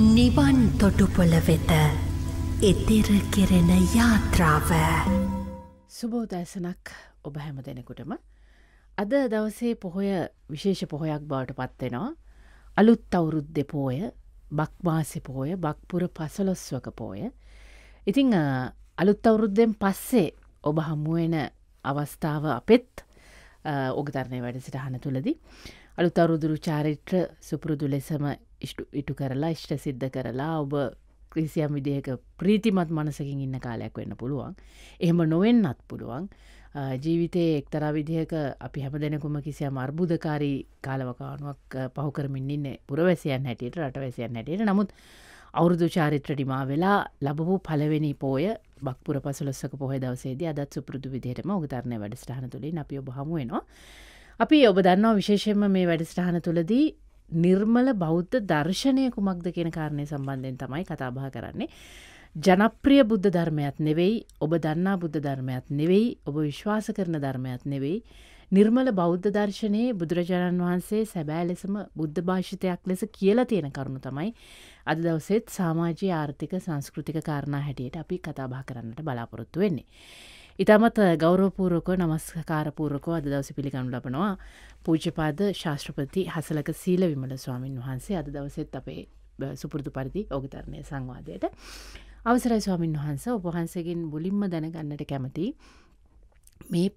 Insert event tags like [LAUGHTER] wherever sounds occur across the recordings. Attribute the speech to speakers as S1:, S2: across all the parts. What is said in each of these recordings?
S1: නිවන් තොටුපොළ වෙත එතෙර කෙරෙන යාත්‍රාව.
S2: සුබෝදෑසනක් ඔබ හැම දෙනෙකුටම. අද දවසේ පොහොය විශේෂ පොහොයක් බවට පත්වෙනවා. අලුත් අවුරුද් දෙපෝය බක්මාසි පෝය බක්පුර පසලොස්වක පෝය ඉතිං අලුත් අවුරුද්දෙන් පස්සේ ඔබ හමුවෙන අවස්ථාව අපෙත් ඔගතරණය වැඩසිට හන තුළදී. අලුත් අවරුදුරු චාරිත්‍ර සුපුරුදු ලෙසම ඉෂ්ටු ඉටු කරලා ඉෂ්ට සිද්ධ කරලා ඔබ ක්‍රිසියම් විදිහක ප්‍රීතිමත් මනසකින් ඉන්න කාලයක් වෙන්න පුළුවන්. එහෙම නොවෙන්නත් පුළුවන්. ජීවිතයේ එක්තරා විදිහක අපි හැම දෙනෙකුම කිසියම් අර්බුදකාරී කාලවකානුවක් පහුකරමින් ඉන්න පුරවැසියන් හැටියට රටවැසියන් හැටියට නමුත් අවුරුදු චාරිත්‍රටිමා වෙලා ලබපු පලවෙනි පෝය බක්පුර පසලොස්සක පොහ දවසේද අදත් සුපුරුදු විදිහටම ඔගතරණය වැඩස්ටාන තුළින් අපි ඔබ හමුවෙනවා. අපි ඔබ දන්නවා විශේෂයෙන්ම මේ වැඩස්ටාන තුළදී නිර්මල බෞද්ධ දර්ශනය කුමක්ද කියන කාරණය සම්බන්ධයෙන් තමයි කතාබහ කරන්නේ. ජනප්‍රිය බුද්ධ ධර්මයක් නෙවෙයි ඔබ දන්නා බුද්ධ ධර්මයක් නෙවෙයි ඔබ විශ්වාස කරන ධර්මයක් නෙවෙයි නිර්මල බෞද්ධ දර්ශනයේ බුදුරජාණන් වහන්සේ සැබෑ ලෙසම බුද්ධ භාෂිතයක් ලෙස කියලා තියෙන කරුණු තමයි අද දවසෙත් සාමාජී ආර්ථික සංස්කෘතික කාරණා හැටියට අපි කතාබා කරන්නට බලාපොරොත්තු වෙන්නේ. ඉතාමත් ගෞරවපූරක නමස්කාරපූරකෝ අද දවස පිළිගනු ලබනවා පූජපාද ශාස්ත්‍රපති හසලක සීල විමල ස්වාමීන් වහන්සේ අද දවසෙත් අපේ සුපුරදු පරිදි ඕගතරණය සංවාදයට. අවසරයි ස්වාමීන් වහන්ස ඔපහන්සකින් බුලින්ම දැනගන්නට කැමති මේ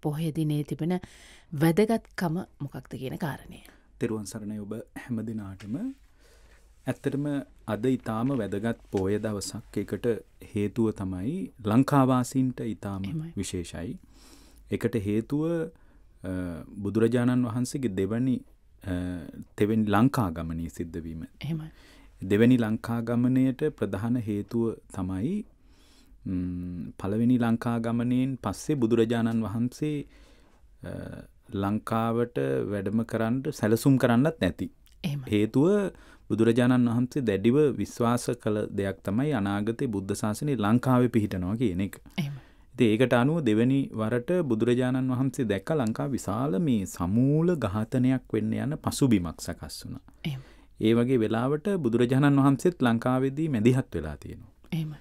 S2: පොහයදිනේ තිබෙන වැදගත්කම මොකක්ද කියන කාරණය.
S3: තෙරුවන් සරණය ඔබ හැමදිනාටම ඇත්තටම අද ඉතාම වැදගත් පෝය දවසක් එකට හේතුව තමයි ලංකාවාසින්ට ඉතාම විශේෂයි. එකට හේතුව බුදුරජාණන් වහන්සේගේ දෙවනි තෙවැනි ලංකා ගමනී සිද්ධවීම. දෙවැනි ලංකා ගමනයට ප්‍රධාන හේතුව තමයි පළවෙනි ලංකා ගමනයෙන් පස්සේ බුදුරජාණන් වහන්සේ ලංකාවට වැඩම කරන්න සැලසුම් කරන්නත් නැති. හේතුව බුදුරජාණන් වහන්සේ දැඩිව විශ්වාස කළ දෙයක් තමයි අනාගතය බුද්ධ ශාසනය ලංකාවේ පිහිටනවා කියන එක. ඒකට අනුව දෙවැනි වරට බුදුරජාණන් වහන්සේ දැක්ක ලංකා විශාල මේ සමූල ඝාතනයක් වෙන්න යන පසුබිමක් සකස් වුණා. ඒ වගේ වෙලාවට බුදුරජාණන් වහන්සේත් ලංකාවේදී මැදිහත් වෙලා තියෙනවා.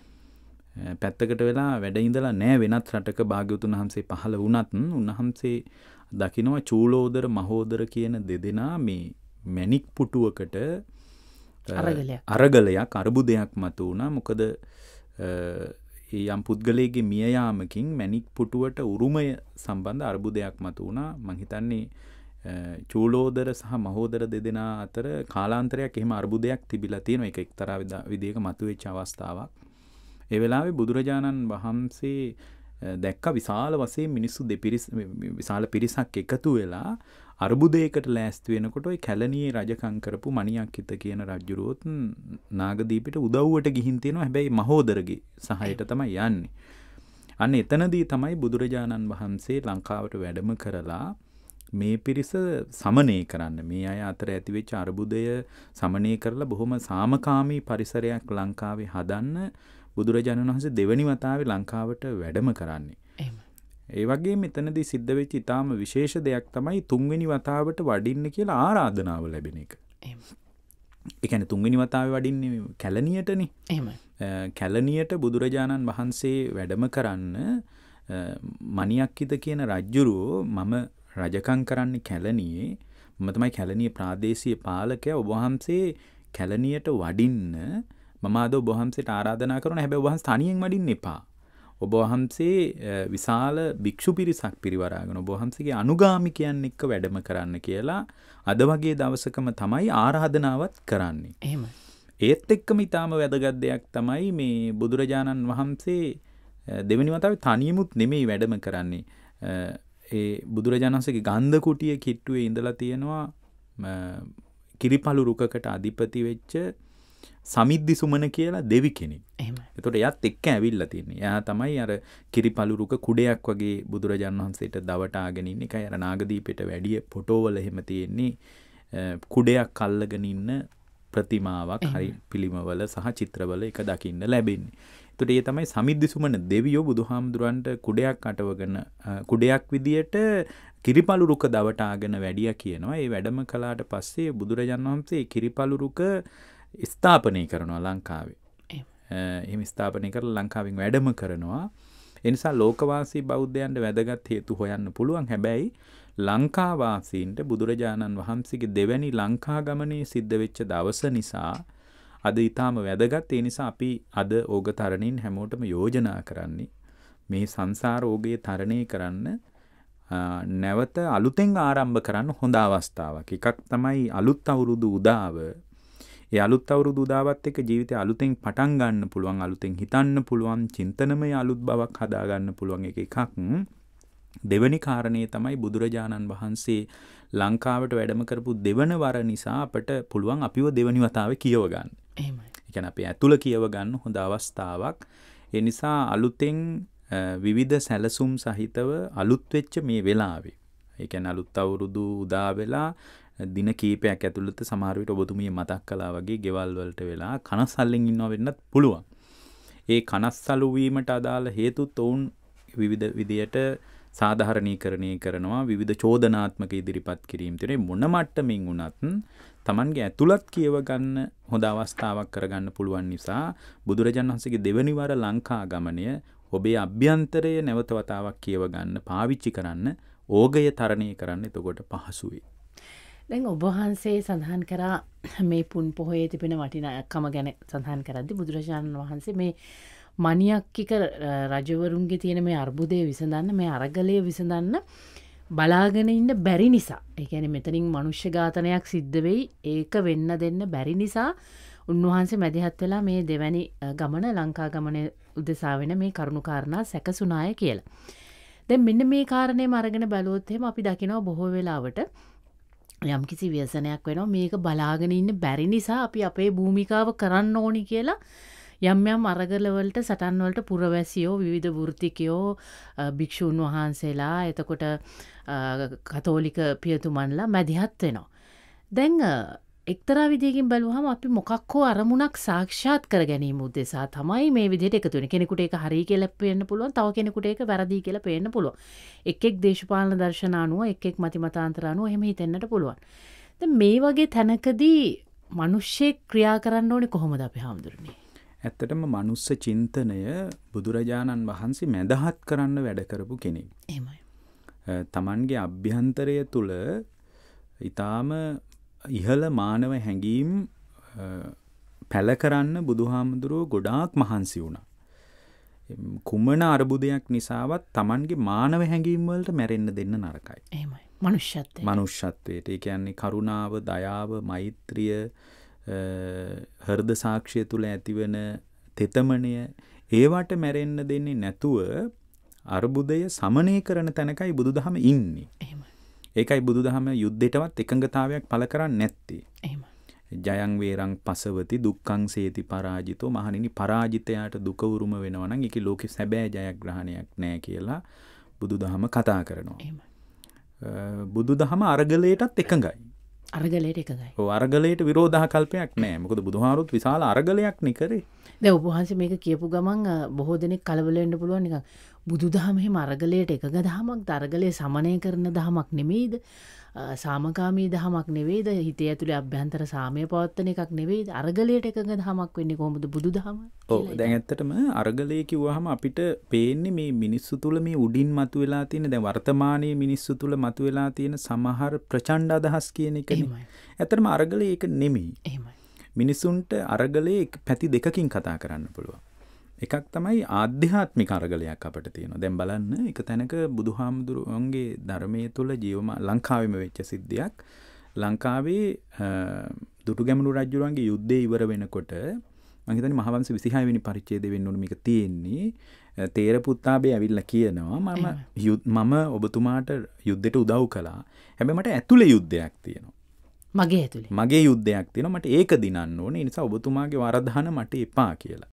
S3: පැත්තකට වෙලා වැඩ ඉඳලා නෑ වෙනත් රටක භාග්‍යවතුන් වහන්සේ පහළ වුණත් උන්වහන්සේ දකිනවා චූලෝදර මහෝදර කියන දෙදෙනා මේ මැණික් පුටුවකට අරගලයක්. අරබුදයක් මතු වුණා මොකද යම් පුද්ගලයගේ මියයාමකින් මැණික් පුටුවට උරුමය සම්බන්ධ අර්බුදයක් මතු වුණා මං හිතන්නේ චූලෝදර සහ මහෝදර දෙදෙනා අතර කාලාන්තරයක් එහෙම අර්බුදයක් තිබිලා තියෙනවා. ඒක එක්තරා විදිහක මතුවෙච්ච අවස්ථාවක්. ඒ වෙලාවේ බුදුරජාණන් වහන්සේ දැක්ක විශාල වශයෙන් මිනිස්සු දෙපිරිස් විශාල පිරිසක් එකතු වෙලා අර්බුදයකට ලෑස්ති වෙනකොට ඔය කැලණියේ රජකම් කරපු මණියක්කිත කියන රජුරුවොත් නාගදීපිට උදව්වට ගිහින් තියෙනවා හැබැයි මහෝදරගේ සහයට තමයි යන්නේ. අන්න එතනදී තමයි බුදුරජාණන් වහන්සේ ලංකාවට වැඩම කරලා මේ පිරිස සමනය කරන්න මේ අය අතර ඇතිවෙච්ච අර්බුදය සමනය කරලා බොහොම සාමකාමී පරිසරයක් ලංකාවේ හදන්න බුදුරජාණන් වහන්සේ දෙවනි වතාවේ ලංකාවට වැඩම කරන්නේ. ඒ වගේ මෙතනදී සිද්ධ වෙච්ච ඉතාම විශේෂ දෙයක් තමයි තුන්වෙනි වතාවට වඩින්න කියලා ආරාධනාව ලැබෙන එක. එකන තුන්වෙනි වතාව වඩින්නේ කැලනියටනේ එම කැලනියට බුදුරජාණන් වහන්සේ වැඩම කරන්න මනියක්කිත කියන රජ්ජුරුවෝ මම රජකං කරන්නේ කැලනියේ මතමයි කැලනිය ප්‍රාදේශය පාලකය. ඔබහන්සේ කැලනියට වඩින්න මමාද ඔබහන්සේට ආරාධනා කරන හැබැ වහන්ස් තනියෙන් වඩින් එපා ඔබ වහන්සේ විශාල භික්ෂු පිරිසක් පිරිවරාගෙන ඔබ වහන්සේගේ අනුගාමිකයන් එක්ක වැඩම කරන්න කියලා අද වගේ දවසකම තමයි ආරාධනාවත් කරන්නේ.
S2: එහෙම.
S3: ඒත් එක්කම ඊටාම වැදගත් දෙයක් තමයි මේ බුදුරජාණන් වහන්සේ දෙවෙනි වතාවේ තනියමුත් නෙමෙයි වැඩම කරන්නේ. ඒ බුදුරජාණන් වහන්සේගේ ගන්ධ කුටිය කිට්ටුවේ ඉඳලා තියෙනවා කිරිපලු රුකකට අධිපති වෙච්ච සමිද්ධි සුමන කියලා දෙවි කෙනෙක්. එතකොට එයත් එක්ක ඇවිල්ලා තින්නේ. එයා තමයි අර කිරිපලුරුක කුඩයක් වගේ බුදුරජාණන් වහන්සේට දවටාගෙන ඉන්නේ. ඒකයි අර නාගදීපෙට වැඩි ෆොටෝවල එහෙම තියෙන්නේ කුඩයක් අල්ලගෙන ඉන්න ප්‍රතිමාවක් හරි පිළිමවල සහ චිත්‍රවල එක දකින්න ලැබෙන්නේ. එතකොට ඒ තමයි සමිද්ධි සුමන දෙවියෝ බුදුහාමුදුරන්ට කුඩයක් අටවගෙන කුඩයක් විදියට කිරිපලුරුක දවටාගෙන වැඩිය කියනවා. ඒ වැඩම කළාට පස්සේ බුදුරජාණන් වහන්සේ කිරිපලුරුක ස්ථාපනය කරනවා ලංකාවේ. එම ස්ථාපනය කර ලංකාවින් වැඩම කරනවා. එනිසා ලෝකවාසී බෞද්ධයන්ට වැදගත් හේතු හොයන්න පුළුවන්. හැබැයි ලංකාවාසීන්ට බුදුරජාණන් වහන්සේගේ දෙවැනි ලංකා ගමනේ සිද්ධ වෙච්ච දවස නිසා අද ඉතාම වැදගත්. ඒ නිසා අපි අද ඕග තරණින් හැමෝටම යෝජනා කරන්නේ මේ සංසාර ඕගයේ තරණය කරන්න නැවත අලුතෙන් ආරම්භ කරන්න හොඳ අවස්ථාවක්. එකක් තමයි අලුත් අවුරුදු උදාව ඒ අලුත් අවුරුදු උදාවත් එක්ක ජීවිතය අලුතෙන් පටන් ගන්න පුළුවන් අලුතෙන් හිතන්න පුළුවන් චින්තනමය අලුත් බවක් හදාගන්න පුළුවන් එක එකක්. දෙවැනි කාරණය තමයි බුදුරජාණන් වහන්සේ ලංකාවට වැඩම කරපු දෙවන වර නිසා අපට පුළුවන් අපිව දෙවනි වතාව කියවගන්න
S2: එහෙමයි.
S3: එකන අප ඇතුළ කියව ගන්න හොඳ අවස්ථාවක්. ඒ නිසා අලුතෙන් විවිධ සැලසුම් සහිතව අලුත්වෙච්ච මේ වෙලාවේ. ඒකැන අලුත් අවුරුදු උදා වෙලා දින කීපයක් ඇතුළත සමාරවිට ඔබතුමිය මතක් කලා වගේ ගෙවල්වලට වෙලා කනසල්ලෙන් ඉන්න වෙන්නත් පුළුවන් ඒ කනස්සලුවීමට අදාළ හේතුත් ඔවුන් විවිධ විදියට සාධහරණී කරණය කරනවා විවිධ චෝදනාත්මක ඉදිරිපත් කිරීම තිරේ මොන මට්ටමින් වුණත් තමන්ගේ ඇතුළත් කියවගන්න හොඳ අවස්ථාවක් කරගන්න පුළුවන් නිසා බුදුරජාණන් වහන්සේගේ දෙවනිවර ලංකා ගමනය ඔබේ අභ්‍යන්තරය නැවතවතාවක් කියවගන්න පාවිච්චි කරන්න ඕගය තරණය කරන්න එතකොට පහසුවේ.
S2: දැන් ඔබහන්සේ සඳහන් කරා [CLEARS THROAT] මේ පුන් පොහොයේ තිබෙන වටිනකම ගැන සඳහන් කරද්දි බුදුරජාණන් වහන්සේ මේ මනියක්කික රජවරුන්ගේ තියෙන මේ අර්බුදය විසඳන්න මේ අරගලය විසඳන්න බලාගෙන ඉන්න බැරි නිසා එකැන මෙතනින් මනුෂ්‍ය ඝාතනයක් සිද්ධ වෙයි ඒක වෙන්න දෙන්න බැරි නිසා උන්වහන්සේ මැදිහත් වෙලා මේ දෙවැනි අ, ගමන ලංකා ගමන උදෙසාවෙන මේ කරුණුකාරණා සැකසුනාය කියලා. දැන් මෙන්න මේ කාරණය මරගෙන බැලුවොත්හෙම අපි දකිනව බොහෝ වෙලාවට යම් කිසි ව්‍යසනයක් වෙනවා මේක බලාගෙන ඉන්න බැරි නිසා අපි අපේ භූමිකාව කරන්න ඕනි කියලා යම් යම් අරගලවලට සටන්වලට පුරවැසියෝ විවිධ වෘතිකයෝ අ, භික්‍ෂූන් වහන්සේලා එතකොට අ, කතෝලික පියතුමන්ලා මැදිහත් වෙනවා. දැන් අ, එක්තරා විදිකින් බැලුහම අපි මොකක් හෝ අරමුණක් සාක්ෂාත් කර ගැනීම උදෙසා තමයි මේ විදිට එකතුන කෙනෙකුට එක හරි කියල පේන්න පුළුවන් තව කෙනෙකුට එක වැරදි කියල පේන්න පුළුව එකෙක් දේශපාලන දර්ශනානුව එකෙක් මතිමතාන්තරනුව හෙම හිතෙන්න්නට පුළුවන්. මේ වගේ තැනකදී මනුෂ්‍යය ක්‍රියා කරන්න ඕනි කොහොමද අපි හාමුදුරන්නේ
S3: ඇත්තටම මනුස්ස චින්තනය බුදුරජාණන් වහන්සේ මැදහත් කරන්න වැඩ කරපු කෙනෙක්. තමන්ගේ අභ්‍යන්තරය තුළ ඉතාම ඉහළ මානව හැඟීම් පැල කරන්න බුදුහාමුදුරුව ගොඩාක් මහන්සි වුණ. කුමන අර්බුදයක් නිසාවත් තමන්ගේ මානව හැඟීම්වලට මැරෙන්න දෙන්න නරකයි.
S2: එමයි මනුෂ්‍යත්ය
S3: මනුෂ්‍යත්වයට ඒ කියන්නේ කරුණාව දයාව මෛත්‍රිය හර්ද සාක්ෂය තුළ ඇතිවන තෙතමනය ඒවට මැරෙන්න දෙන්නේ නැතුව අර්බුදය සමනය කරන තැනකයි බුදුදහම ඉන්නේ.
S2: එමයි
S3: ඒකයි බුදුදහම යුද්ධයටවත් එකඟතාවයක් පල කරන්න නැත්තේ.
S2: එමයි
S3: ජයංවේරං පසවති දුක්කං සේති පරාජිතෝ. මහනිනි පරාජිතයාට දුකවුරුම වෙනවන එක ලෝක සැබෑ ජයග්‍රහණයක් නෑ කියලා බුදු දහම කතා කරනවා.
S2: එමයි
S3: බුදු දහම අරගලයටත් එකඟයි.
S2: අරගලයට එකගයි
S3: ඔව් අරගලයට විරෝධහ කල්පයක් නෑ. මොකද බුදුහාරුත් විශාල අරගලයක් නිකරේ
S2: ද උපහන්ස මේක කියපු ගමන් බොහෝ දෙනෙක් කලබලෙන්ට පුළුවන් එක බුදු දහමෙහි මරගලයට එක දහමක් දරගලය සමනය කරන දහමක් නෙමෙයිද? සාමකාමී දහමක් නෙවේද හිතේ ඇතුළේ අභ්‍යන්තර සාමය පවත්තන එකක් නෙවෙයි අරගලයට එකඟ දහමක් වෙන්නේ කොමද බුදු දහම
S3: ඕ දැන් ඇත්තටම අරගලය කිව්වහම අපිට පේන්නේ මේ මිනිස්සු තුළ මේ උඩින් මතු වෙලා තියෙන දැන් වර්තමානයේ මිනිස්සු තුළ මතු වෙලා තියෙන සමහර ප්‍රචණ්ඩ අදහස් කියන එක ඇතරම අරගලය ඒක නෙමෙයි. මිනිසුන්ට අරගලේ එක් පැති දෙකකින් කතා කරන්න පුළුවන්. එකක් තමයි ආධ්‍යාත්මික අරගලයක් අපට තියෙන දැම් බලන්න එක තැනක බුදුහාමුදුරුවන්ගේ ධර්මය තුළ ජීවම ලංකාවම වෙච්ච සිද්ධියක්. ලංකාවේ දුටු ගැමනු රජ්ජුරුවන්ගේ යුද්ධය ඉවර වෙනකොට මහිතන මහන්ස විසිහයවිනි පරිච්චේද වෙන්නුනමික තියෙන්නේ. තේර පුත්තාබේ ඇවිල්ල කියනවා මම යුත් මම ඔබතුමාට යුද්ධෙට උදව් කලා හැබැමට ඇතුළ යුද්ධයක් තියෙනවා.
S2: මගේ ඇතුළේ
S3: මගේ යුද්ධයක් තියෙන මට ඒක දිනන්න ඕන. නිසා ඔබතුමාගේ වරදාන මට එපා කියලා.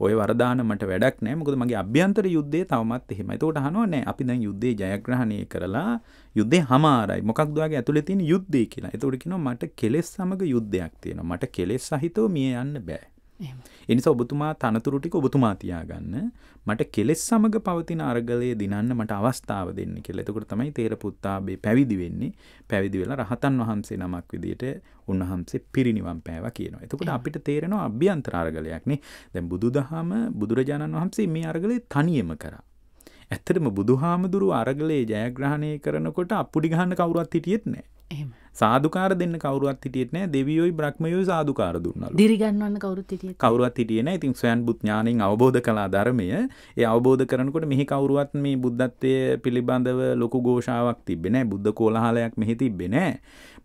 S3: ඔය වරදාන මට වැඩක් නෑ මොකද මගේ අභ්‍යන්තර යුද්ධය තවමත් එහෙම එතකොට අහනවා නෑ අපි දැන් යුද්ධේ ජයග්‍රහණය කරලා යුද්ධේ හමාරයි මොකක් දුවගේ ඇතුළේ තියෙන යුද්ධය කියලා. එතකොට කියනවා මට කෙලෙස් සමග යුද්ධයක් තියෙනවා. මට කෙලෙස් සහිතව මිය යන්න බෑ. එනිසා ඔබතුමා තනතුරු ටික ඔබතුමා තියාගන්න මට කෙලෙස් සමග පවතින අරගලය දිනන්න මට අවස්ථාව දෙන්න කියලා. එතකොට තමයි තේරපුත්තාබේ පැවිදි වෙන්නේ. පැවිදි වෙලා රහතන් වහන්සේ නමක් විදියට උන්වහන්සේ පිරිනිවන් පෑවා කියනවා. එතකොට අපිට තේරෙනවා අභ්‍යන්තර අරගලයක් නේ. දැන් බුදුදහම බුදුරජාණන් වහන්සේ මේ අරගලේ තනියම කරා. ඇත්තටම බුදුහාමුදුරුව අරගලේ ජයග්‍රහණය කරනකොට අප්පුඩි ගහන්න කවුරුවත් හිටියෙත් නෑ.
S2: එහෙම.
S3: සාධකාර දෙන්න කවරුවත් හිටියෙත් නෑ දෙවියෝයි බ්‍රහ්මයෝයි සාධකාර දුන්නලු.
S2: දිරිගන්නවන්න කවුරුත් හිටියේ.
S3: කවුරුවත් හිටියේ නෑ. ඉතින් සොයන් බුත් ඥාණයෙන් අවබෝධ කළා ධර්මය. ඒ අවබෝධ කරනකොට මෙහි කවුරුවත් මේ බුද්ධත්වයේ පිළිබඳව ලොකු ഘോഷාවක් තිබ්බේ නෑ. බුද්ධ කෝලහලයක් මෙහි තිබ්බේ නෑ.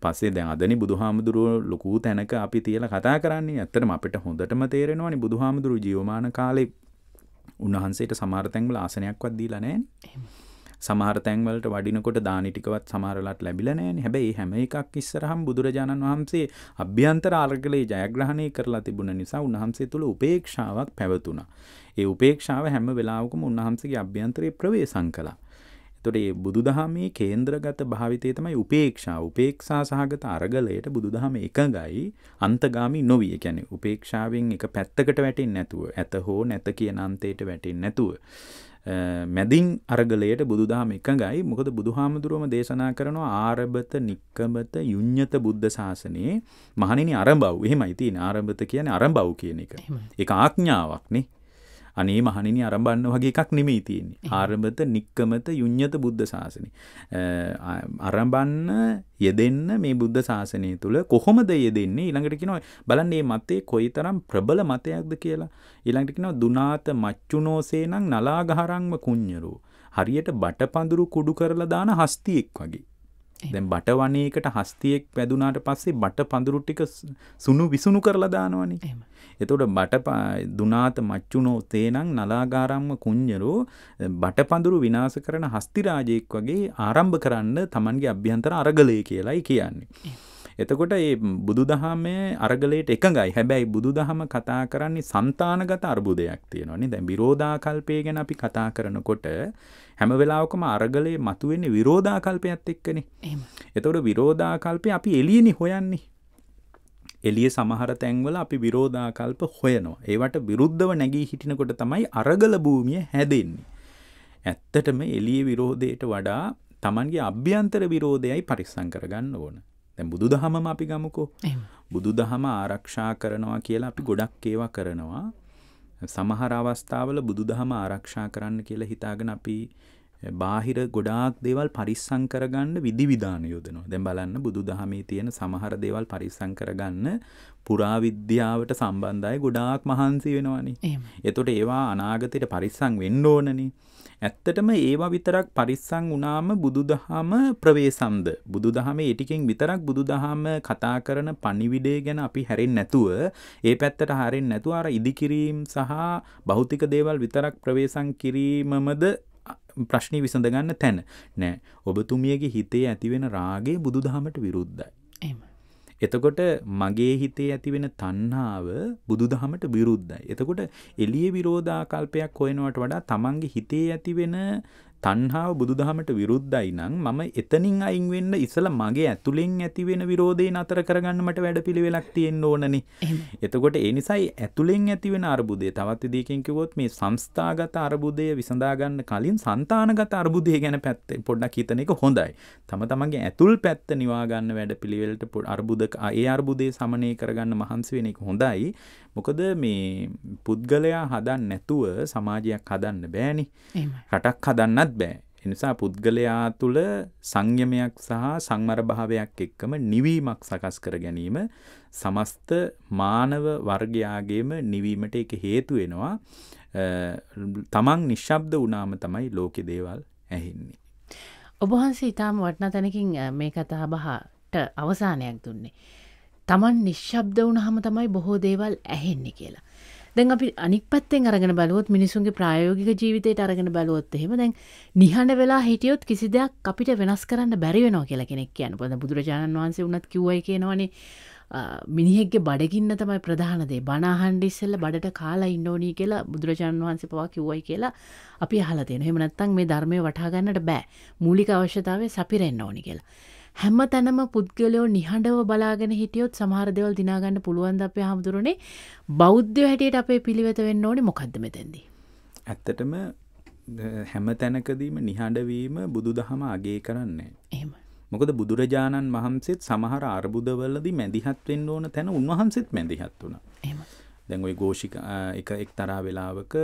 S3: පස්සේ දැන් අදනි බුදුහාමුදුරුවෝ ලොකු තැනක අපි තියලා කතා කරන්නේ. ඇත්තටම අපිට හොඳටම තේරෙනවානේ බුදුහාමුදුරුවෝ ජීවමාන කාලේ උන්වහන්සේට සමහර තැන්වල ආසනයක්වත් දීලා නැහැ. සමහර තැන්වලට වඩිනකොට දානි ටිකවත් සමහරලාට ලැබිලා නැහැ. හැබැයි හැම එකක් ඉස්සරහම බුදුරජාණන් වහන්සේ අභ්‍යන්තර ආර්ගලේ ජයග්‍රහණය කරලා තිබුණ නිසා උන්වහන්සේ තුළ උපේක්ෂාවක් පැවතුණා. ඒ උපේක්ෂාව හැම වෙලාවකම උන්වහන්සේගේ අභ්‍යන්තරයේ ප්‍රවේශම් කළා. තොට ඒ බුදුදහමේ කේන්ද්‍රගත භාවිතය තමයි උපේක්ෂා උපේක්ෂා සහගත අරගලයට බුදුදහම එකගයි අන්තගාමි නොවිය කැනෙ උපේක්ෂාවෙන් එක පැත්තකට වැටෙන් නැතුව ඇත හෝ නැත කියන අන්තයට වැටෙන් නැතුව. මැදින් අරගලයට බුදුදහම එකගයි මොකද බුදුහාමුදුරුවම දේශනා කරනවා ආරභත නික්කමත යුඤ්ඥත බුද්ධ ශාසනයේ මහනිනි අරබව් එහෙමයි තින් ආරභත කියන අරබව් කියන එක. එක ආඥාවක්නේ අනේ මහනිනි අරඹන්න වගේ එකක් නෙමෙයි තියෙන්නේ. ආරම්භත නික්කමත යුඤ්‍යත බුද්ධ ශාසනය. අරඹන්න යෙදෙන්න මේ බුද්ධ ශාසනය තුල කොහොමද යෙදෙන්නේ ඊළඟට කියනවා බලන්න මේ මතේ කොයිතරම් ප්‍රබල මතයක්ද කියලා. ඊළඟට කියනවා දුනාත මච්චුනෝසේනං නලාගහරංව කුඤ්ඤරෝ. හරියට බටපඳුරු කුඩු කරලා දාන හස්තියෙක් වගේ. දැන් බට වනයකට හස්තියෙක් වැදුනාට පස්සේ බට පඳුරු ටික සුණු විසුණු කරලා දානවනේ. එතකොට බට දුනාත මච්චුනෝ තේනං නලාගාරම්ම කුඤ්ඤරෝ බටපඳුරු විනාශ කරන හස්තිරාජයෙක් වගේ ආරම්භ කරන්න Tamanගේ අභ්‍යන්තර අරගලය කියලායි කියන්නේ. එතකොට ඒ බුදු දහමේ අරගලයට එකඟයි. හැබැයි බුදු දහම කතා කරන්නේ සන්තානගත අර්බුදයක් තියෙනවානේ දැන් විරෝධාකල්පය ගැන අපි කතා කරනකොට හැම වෙලාවකම අරගලේ මතුවෙන්නේ විරෝධාකල්පයත් එක්කනේ. එහෙම එතකොට විරෝධාකල්පය අපි එළියනේ හොයන්නේ. එළිය සමහර තැන්වල අපි විරෝධාකල්ප හොයනවා. ඒවට විරුද්ධව නැගී හිටිනකොට තමයි අරගල භූමිය හැදෙන්නේ. ඇත්තටම එළිය විරෝධයට වඩා Tamanගේ අභ්‍යන්තර විරෝධයයි පරිස්සම් කරගන්න ඕන. දැන් බුදුදහමම අපි ගමුකෝ. බුදුදහම ආරක්ෂා කරනවා කියලා අපි ගොඩක් ඒවා කරනවා. සමහර අවස්ථාවල බුදුදහම ආරක්ෂා කරන්න කියලා හිතාගෙන අපි බාහිර ගොඩාක් දේවල් පරිස්සම් කරගන්න විධිවිධාන යොදනවා. දැන් බලන්න බුදුදහමේ තියෙන සමහර දේවල් පරිස්සම් කරගන්න පුරාවිද්‍යාවට සම්බන්ධයි ගොඩාක් මහන්සි වෙනවනේ. එතකොට ඒවා අනාගතයට පරිස්සම් වෙන්න ඕනනේ. ඇත්තටම ඒවා විතරක් පරිස්සම් වුණාම බුදුදහම ප්‍රවේසම්ද බුදුදහමේ ඒ ටිකෙන් විතරක් බුදුදහම කතා කරන පණිවිඩය ගැන අපි හැරෙන්නේ නැතුව ඒ පැත්තට හැරෙන්නේ නැතුව අර ඉදිකිරීම සහ භෞතික දේවල් විතරක් ප්‍රවේසම් කිරීමමද ප්‍රශ්නය විසඳගන්න තැන නෑ ඔබතුමියගේ හිතේ ඇතිවෙන රාගේ බුදු දහමට විරුද්ධයි. එතකොට මගේ හිතේ ඇතිවෙන තන්නාව බුදු දහමට විරුද්ධයි. එතකොට එලිය විරෝධාකල්පයක් හොයනවට වඩා තමන්ගේ හිතේ ඇතිවෙන තණ්හාව බුදුදහමට විරුද්ධයි නම් මම එතනින් අයින් වෙන්න ඉසලා මගේ ඇතුලෙන් ඇති වෙන විරෝධය නතර කරගන්න මට වැඩපිළිවෙලක් තියෙන්න ඕනනේ. එතකොට ඒ නිසායි ඇතුලෙන් ඇති වෙන අර්බුදය තවත් විදිහකින් කිව්වොත් මේ සංස්ථාගත අර්බුදය විසඳා ගන්න කලින් సంతානගත අර්බුදය ගැන පැත්ත පොඩ්ඩක් හිතන එක හොඳයි. තම තමන්ගේ ඇතුල් පැත්ත නිවා ගන්න වැඩපිළිවෙලට අර්බුදක ඒ අර්බුදේ සමනය කරගන්න මහන්සි වෙන එක හොඳයි. මොකද මේ පුද්ගලයා හදන්න නැතුව සමාජයක් හදන්න බෑනි රටක් හදන්නත් බෑ එනිසා පුද්ගලයා තුළ සංයමයක් සහ සංවර භාවයක් එක්කම නිවීමක් සකස් කර ගැනීම සමස්ත මානව වර්ගයාගේම නිවීමට එක හේතු වෙනවා තමන් නිශ්ශබ්ද වනාම තමයි ලෝකෙ දේවල් ඇහෙන්නේ.
S2: ඔබහන්සේ ඉතාම වටන තැනකින් මේ කතා බහට අවසානයක් දුන්නේ. තමන් නිශ්ශබ්ද වුණහම තමයි බොහෝ දේවල් ඇහෙන්නේ කියලා. දැන් අපි අනික් පැත්තෙන් අරගෙන බලුවොත් මිනිසුන්ගේ ප්‍රායෝගික ජීවිතයට අරගෙන බලුවොත් එහෙම දැන් නිහඬ වෙලා හිටියොත් කිසි දෙයක් අපිට වෙනස් කරන්න බැරි වෙනවා කියලා කෙනෙක් කියන පොද බුදුරජාණන් වහන්සේ උනත් කිව්වයි කියනවනේ මිනිහෙක්ගේ බඩගින්න තමයි ප්‍රධානදේ බනාහන්ඩ ඉස්සෙල්ල බඩට කාලා ඉන්නෝනී කියලා බුදුරජාණන් වහන්සේ පවා කිව්වයි කියලා අපි අහලා තියෙන හෙම නැත්තං මේ ධර්මය වටාගන්නට බෑ. මූලික අවශ්‍යතාවේ සපිරෙන්න්න ඕනි කියලා. හැම තැනම පුද්ගලයෝ නිහඬව බලාගෙන හිටියොත් සමහර දේවල් දිනා ගන්න පුළුවන් ද අපේ හැමදුරනේ බෞද්ධයෝ හැටියට අපේ පිළිවෙත වෙන්න ඕනේ මොකද්ද මෙතෙන්දී
S3: ඇත්තටම හැම තැනකදීම නිහඬවීම බුදුදහම අගය කරන්නේ
S2: එහෙම
S3: මොකද බුදුරජාණන් වහන්සේත් සමහර අර්බුදවලදී මැදිහත් වෙන්න ඕන තැන උන්වහන්සේත් මැදිහත් වුණා.
S2: එහෙම.
S3: දැන් ওই ഘോഷික එක එක්තරා වෙලාවක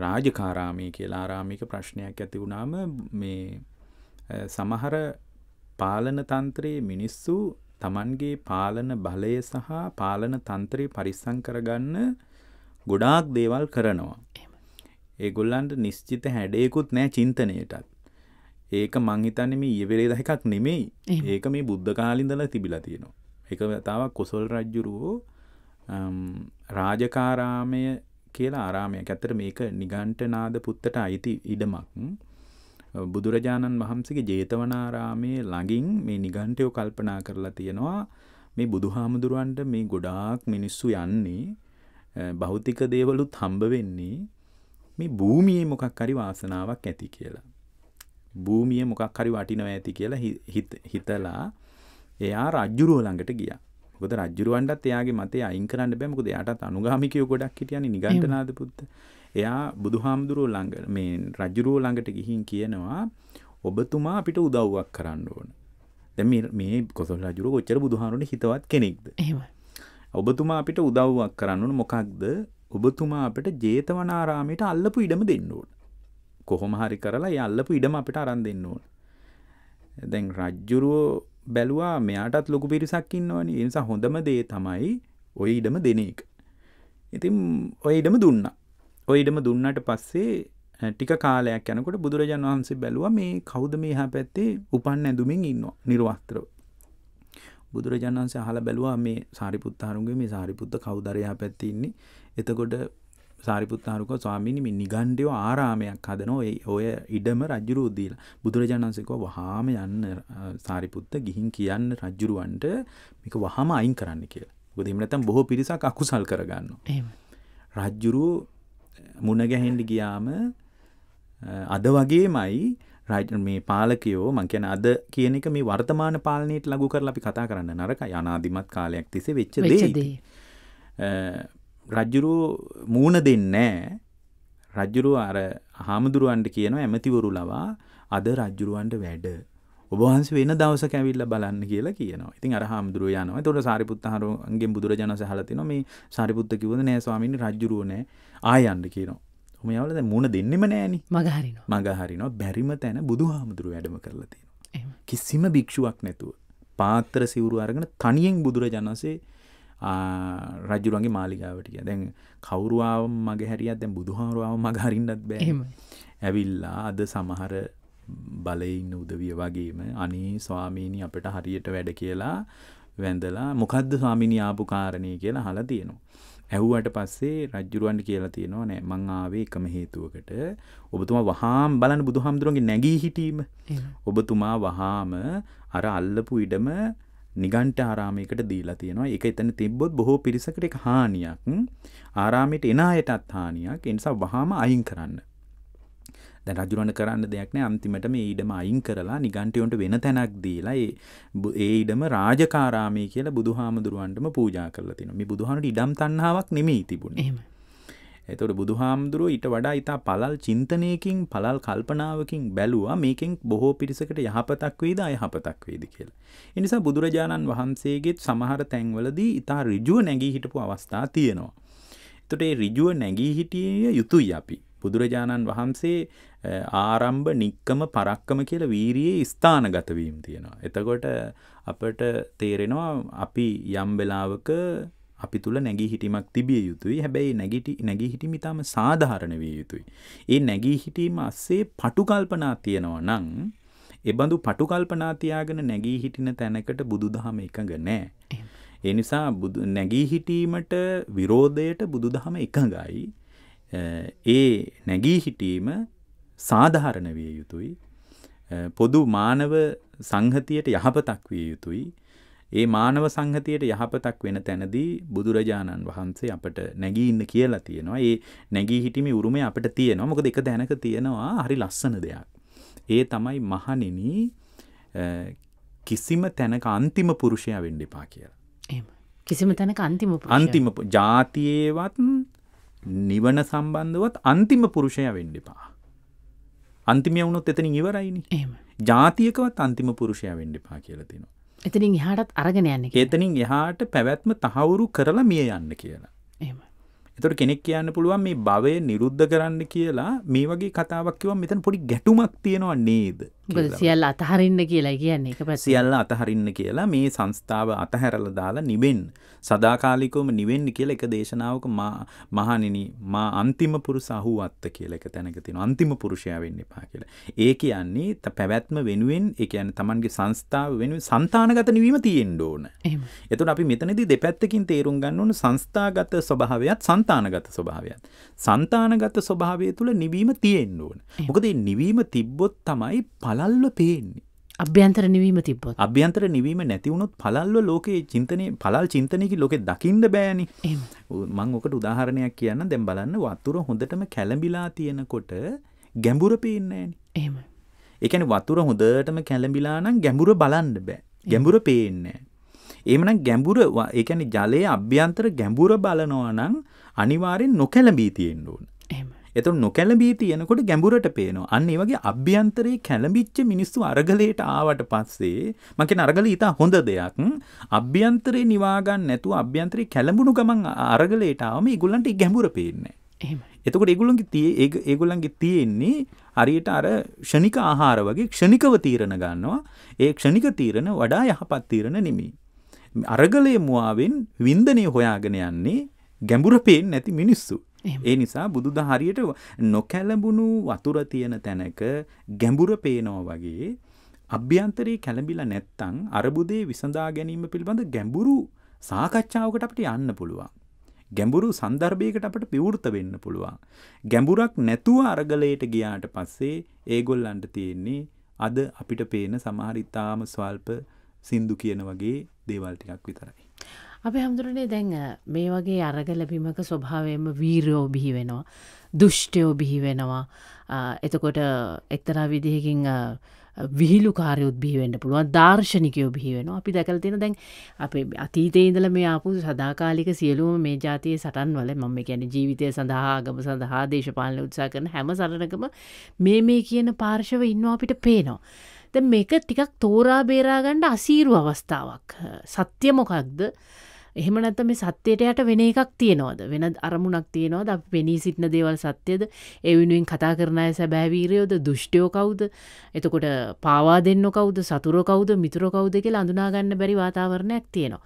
S3: රාජකාරාමයේ කියලා ආරාමික ප්‍රශ්නයක් ඇති වුණාම මේ සමහර පාලන තන්ත්‍රයේ මිනිස්සු තමන්ගේ පාලන බලය සහ පාලන තන්ත්‍රය පරිස්සම් කරගන්න ගොඩාක් දේවල් කරනවා. ඒගොල්ලන්ට නිශ්චිත හැඩයකුත් නෑ චින්තනයටත්. ඒක මං හිතන්නේ මේ ඊවෙලේ දහකක් නෙමෙයි. ඒක මේ බුද්ධ කාලින්දලා තිබිලා තියෙනවා. ඒක තාවක් කොසල් රජ්ජුරුවෝ රාජකාරාමය කියලා ආරාමයක්. ඇත්තට මේක නිගණ්ඨනාද පුත්තට අයිති ඉඩමක්. බුදුරජාණන් වහන්සේගේ ජේතවනාරාමයේ ළඟින් මේ නිගණ්ඨයෝ කල්පනා කරලා තියෙනවා මේ බුදුහාමුදුරුවන්ට මේ ගොඩාක් මිනිස්සු යන්නේ භෞතික දේවලුත් හම්බ වෙන්නේ මේ භූමියේ මොකක් හරි වාසනාවක් ඇති කියලා. භූමිය මොකක් හරි වටිනවා ඇති කියලා හිතලා එයා රජ්ජුරුව ළඟට ගියා. මොකද රජ්ජුරුවන්ටත් එයාගේ මතේ අයින් කරන්න බෑ. මොකද එයාටත් අනුගාමිකයෝ ගොඩක් හිටියනේ නිගණ්ඨනාද පුත්ත. එයා බුදුහාමුදුරුවෝ ළඟ මේ රජ්ජුරුව ළඟට ගිහින් කියනවා ඔබතුමා අපිට උදව්වක් කරන්න ඕන. දැන් මේ මේ කොසල් රජුරු කොච්චර බුදුහාමුදුරනේ හිතවත් කෙනෙක්ද?
S2: එහෙමයි.
S3: ඔබතුමා අපිට උදව්වක් කරන්න ඕන මොකක්ද? ඔබතුමා අපිට ජේතවනාරාමයට අල්ලපු ඉඩම දෙන්න ඕන. කොහොම හරි කරලා ඒ අල්ලපු ඉඩම අපිට අරන් දෙන්න ඕන. දැන් රජ්ජුරුවෝ බැලුවා මෙයාටත් ලොකු පිරිසක් ඉන්නවනේ. ඒ නිසා හොඳම දේ තමයි ওই ඉඩම දෙන එක. ඉතින් ওই ඉඩම දුන්නා. ඉඩම දුන්නට පස්සේ ටික කාලයක් යනකොට බුදුරජාණන් වහන්සේ බැලුවා මේ කවුද මේ එහා පැත්තේ උපන් ඇඳුමින් ඉන්නවා නිර්වස්ත්‍රව. බුදුරජාණන් වහන්සේ අහලා බැලුවා මේ සාරිපුත්ත හරුන්ගේ මේ සාරිපුත්ත කවුද එහා පැත්තේ ඉන්නේ. එතකොට සාරිපුත්ත හරුකෝ ස්වාමීනි මේ නිගණ්ඩයෝ ආරාමයක් හදනවා ඔය ඔය ඉඩම රජුරෝ දීලා. බුදුරජාණන් වහන්සේ කිව්වා වහාම යන්න සාරිපුත්ත ගිහින් කියන්න රජුරවන්ට මේක වහාම අයින් කරන්න කියලා. මොකද එහෙම නැත්නම් බොහෝ පිරිසක් අකුසල් කරගන්නවා.
S2: එහෙම.
S3: රජ්ජුරුව මුණ ගැහෙන්ඩ ගියාම අද වගේමයි රජ මේ පාලකයෝ මං කියන අද කියන එක මේ වර්තමාන පාලනයට ලගු කරලා අපි කතා කරන්න නරක යනාදිමත් කාලයක් තිසේ වෙච්ච දේ. රජ්ජුරුව මූුණ දෙන්නෑ රජ්ජුරුව අර හාමුදුරුවන්ට කියනවා ඇමතිවරු ලවා අද රජ්ජුරුවන්ට වැඩ ඔබහන්ස වෙන දවස කැවිල්ල බලන්න කියලා කියනවා. ඉතින් අර හාමුදුරුව යනවා. තොට සාරිපුත්ත හරුන්ගේ බුදුරජන සහලතින මේ සාරිපුත්ත කිවද නෑ ස්වාමිනි රජ්ජුරුවනෑ ආයන්ඩ කියනවා. හොම යවලද මුණ දෙන්නෙම නෑනි.
S2: මගහරින
S3: මගහරිනවා බැරිම තැන බුදු හාමුදුරුව වැඩම කරලා තියෙනවා. කිසිම භික්ෂුවක් නැතුව පාත්‍ර සිවුරු අරගෙන තනියෙන් බුදුරජාණන්සේ රජුරන්ගේ මාලිගාවටිය දැන් කවුරුවාව මගේ හැරියත් දැන් බුදුහාරුවාව මග හරින්නත් බෑ. ඇවිල්ලා අද සමහර බලඉන්න උදවිය වගේම අනේ ස්වාමීණි අපට හරියට වැඩ කියලා වැඳලා මොකද්ද ස්වාමිනී ආපු කාරණේ කියලා අහලා තියෙනවා. ඇහුවට පස්සේ රජ්ජුරුවන්ට කියලා තියෙනවා නෑ මං ආවේ එකම හේතුවකට ඔබතුමා වහාම බලන්න බුදුහාමුදුරන්ගේ නැගී හිටීම ඔබතුමා වහාම අර අල්ලපු ඉඩම නිගණ්ඨ ආරාමයකට දීලා තියෙනවා. ඒක එතන තිබ්බොත් බොහෝ පිරිසකට ඒක හානියක්. ආරාමයට එන අයටත් හානියක්. ඒ නිසා වහාම අයින් කරන්න. දැන් රජුරණ කරන්න දෙයක් නෑ අන්තිමට මේ ඊඩම අයින් කරලා නිගණ්ඨයොන්ට වෙන තැනක් දීලා ඒ ඒ ඊඩම රාජකාරාමී කියලා බුදුහාමුදුරුවන්ටම පූජා කරලා තිනවා. මේ බුදුහාමුදුරට ඉඩම් තණ්හාවක් නෙමෙයි තිබුණේ.
S2: එහෙම.
S3: එතකොට බුදුහාමුදුරුවෝ ඊට වඩා ඊට පළල් චින්තනයකින් පළල් කල්පනාවකින් බැලුවා මේකෙන් බොහෝ පිරිසකට යහපතක් වේද අයහපතක් වේද කියලා. ඒ නිසා බුදුරජාණන් වහන්සේගේත් සමහර තැන්වලදී ඊට ඍජුව නැගී හිටපු අවස්ථා තියෙනවා. එතකොට ඒ ඍජුව නැගී හිටියේ යුතුයි අපි. බුදුරජාණන් වහන්සේ ආරම්භ නික්කම පරක්කම කියලා වීරියේ ස්ථානගත වීම තියෙනවා. එතකොට අපට තේරෙනවා අපි යම් වෙලාවක අපි තුල නැගී හිටීමක් තිබිය යුතුයි. හැබැයි නැගිටි නැගී හිටීම ඊටම සාධාරණ විය යුතුයි. ඒ නැගී හිටීම ASCII පටු කල්පනා තියෙනවා නම් ඒ බඳු පටු කල්පනා තියාගෙන නැගී හිටින තැනකට බුදුදහම එකඟ නැහැ. ඒ නිසා බුදු නැගී හිටීමට විරෝධයට බුදුදහම එකඟයි. ඒ නැගී හිටීම සාධාරණ විය යුතුයි. පොදු මානව සංහතියට යහපතක් විය යුතුයි. ඒ මානව සංහතියට යහපතක් වෙන තැනදී බුදුරජාණන් වහන්සේ අපට නැගී ඉන්න කියලා තියෙනවා. ඒ නැගී හිටීමේ උරුමය අපිට තියෙනවා. මොකද එක දැනක තියෙනවා හරි ලස්සන දෙයක්. ඒ තමයි මහණෙනි කිසිම තැනක අන්තිම පුරුෂය වෙන්ඩිපා කියලා.
S2: එහෙම. කිසිම තැනක අන්තිම.
S3: අන්තිම ජාතියේවත් නිවන සම්බන්ධවත් අන්තිම පුරුෂය වෙන්ඩිපා. අන්තිමය වුණොත් එතනින් ඉවරයිනි.
S2: එහෙම.
S3: ජාතියකවත් අන්තිම පුරුෂය වෙන්ඩිපා කියලතිනවා.
S2: එතනින් එහාටත් අරගෙන යන්න කියලා.
S3: එතනින් එහාට පැවැත්ම තහවුරු කරලා මිය යන්න කියලා.
S2: එහෙම.
S3: එතොට කෙනෙක් කියන්න පුළුවන් මේ භවය නිරුද්ධ කරන්න කියලා මේ වගේ කතාවක් කිව මෙතන පොඩි ගැටුමක් තියෙනවා නේද කියලා.
S2: සියල්ල අතහරින්න කියලා කියන්නේ එක පැස්
S3: සියල්ල අතහරින්න කියලා මේ සංස්ථාව අතහැරල දාලා නිවෙන් සදාකාලිකෝම නිවෙන්න කියලා එක දේශනාවක මහනිනි මා අන්තිම පුරුස අහුවත්ත කියල එක තැනක තින අන්තිම පුරුෂය වෙන්න එපා කියලා. ඒ කියන්නේ ත පැවැත්ම වෙනුවෙන් එකයන් තමන්ගේ සංස්ථාව වෙනුවෙන් සන්තානගත නිවීම තියෙන්ඩ ඕන. එතුට අපි මෙතනදි දෙපැත්තකින් තේරුම් ගන්න ඕන සංස්ථාගත ස්වභාවයත් සන්තානගත ස්වභාවයත්. සන්තානගත ස්වභාවය තුළ නිවීම තියෙන්න්න ඕන. මොකද නිවීම තිබ්බොත් තමයි පලල්ල පේන්නේ.
S2: අභ්‍යන්තර නිවීම තිබ්බොත්.
S3: අභ්‍යන්තර නිවීම නැතිවුණොත් පලල්ව ලෝකයේ චින්තනය පලල් චින්තනයකි ලෝකෙ දකිින්ට බෑනි. මං ඕකට උදාහරණයක් කියන්න දැම් බලන්න වත්තුර හොඳටම කැලඹිලා තියෙනකොට ගැඹුර පේන්නෑන
S2: එහෙම.
S3: එකන වතුර හොඳටම කැලඹිලා නම් ගැඹුර බලන්ඩ බෑ ගැඹුර පේන්නේ ඒමන ගැඹුර එකන ජලය අභ්‍යන්තර ගැඹුර බලනවා නම් අනිවාරෙන් නොකැලබී තියෙන් ඕන
S2: එහෙම.
S3: එතු නොකැලබී තියෙනකොට ගැඹුරට පේනවා අන්න වගේ අභ්‍යන්තරයේ කැලඹිච්ච මිනිස්සු අරගලයට ආවට පස්සේ මකෙන අරගල ඉතා හොඳ දෙයක් අභ්‍යන්තරේ නිවාගන්න නැතු අභ්‍යන්තරේ කැලඹුණු ගමන් අරගලේටාවම ඉගුල්ලන්ට ගැඹුර පේන්නේ. එතකොට ඒගුලන්ගේ තිය ඒගොල්ලන්ගේ තියෙන්නේ හරියට අර ක්ෂණික ආහාර වගේ ක්ෂණිකව තීරණ ගන්නවා ඒ ක්ෂණික තීරණ වඩා යහපත් තීරණ නෙමේ. අරගලය මුවාවෙන් වින්දනය හොයාගෙන යන්නේ ගැඹුර පේෙන් නැති මිනිස්සු.
S2: එහෙම.
S3: ඒ නිසා බුදුද හරියට නොකැලඹුණු වතුර තියෙන තැනක ගැඹුර පේනෝ වගේ අභ්‍යන්තරයේ කැළඹිල නැත්තං අරබුදේ විසඳා ගැනීම පිළිබඳ ගැඹුරු සාකච්ඡාවකට අපට යන්න පුළුවන්. ගැඹුරු සන්දර්භයකට අපට පිවෘත වෙන්න පුළුවන්. ගැඹුරක් නැතුව අරගලයට ගියාට පස්සේ ඒගොල්ලන්ට තියෙන්නේ අද අපිට පේන සමහරිතාම ස්වල්ප සින්දු කියන වගේ දේවල් ටිකක් විතරයි.
S2: අපි හමුදුරනේ දැන් අ, මේ වගේ අරගල බිමක ස්වභාවයම වීරයෝ බිහි වෙනවා. දුෂ්ටයෝ බිහි වෙනවා. අ, එතකොට එක්තරා විදිහකින් අ, විහිලු කාරයුත් බිහිවෙන්න පුළුවන් දර්ශනිකයෝ බිහි වෙන අපි දැකල තියෙන දැන් අපේ අතීතය ඉඳල මේ ආපු සදාකාලික සියලුම මේ ජාතිය සටන් වල මම ගැන ජීවිතය සඳහා ගම සඳහා දේශපාලන උත්සා කරන හැම සරණකම මේ මේ කියන පාර්ශව ඉන්නවා අපිට පේනවා. ද මේක ටිකක් තෝරා බේරාගණ්ඩ අසීරු අවස්ථාවක් සත්‍ය මොකක්ද එහෙම නැත්ත මේ සත්‍යයට යට වෙන එකක් තියෙනවද? වෙන අරමුණක් තියෙනවද? අප පෙනී සිටින දේවල් සත්‍යයද එවිනුවෙන් කතා කරනය සැබෑවීරයෝද දුෂ්ටයෝ කවුද? එතකොට පාවා දෙන්න කවද? සතුර කවද? මිතුර කවුද කියලා අඳුනාගන්න බැරි වාතාවරණයක් තියෙනවා.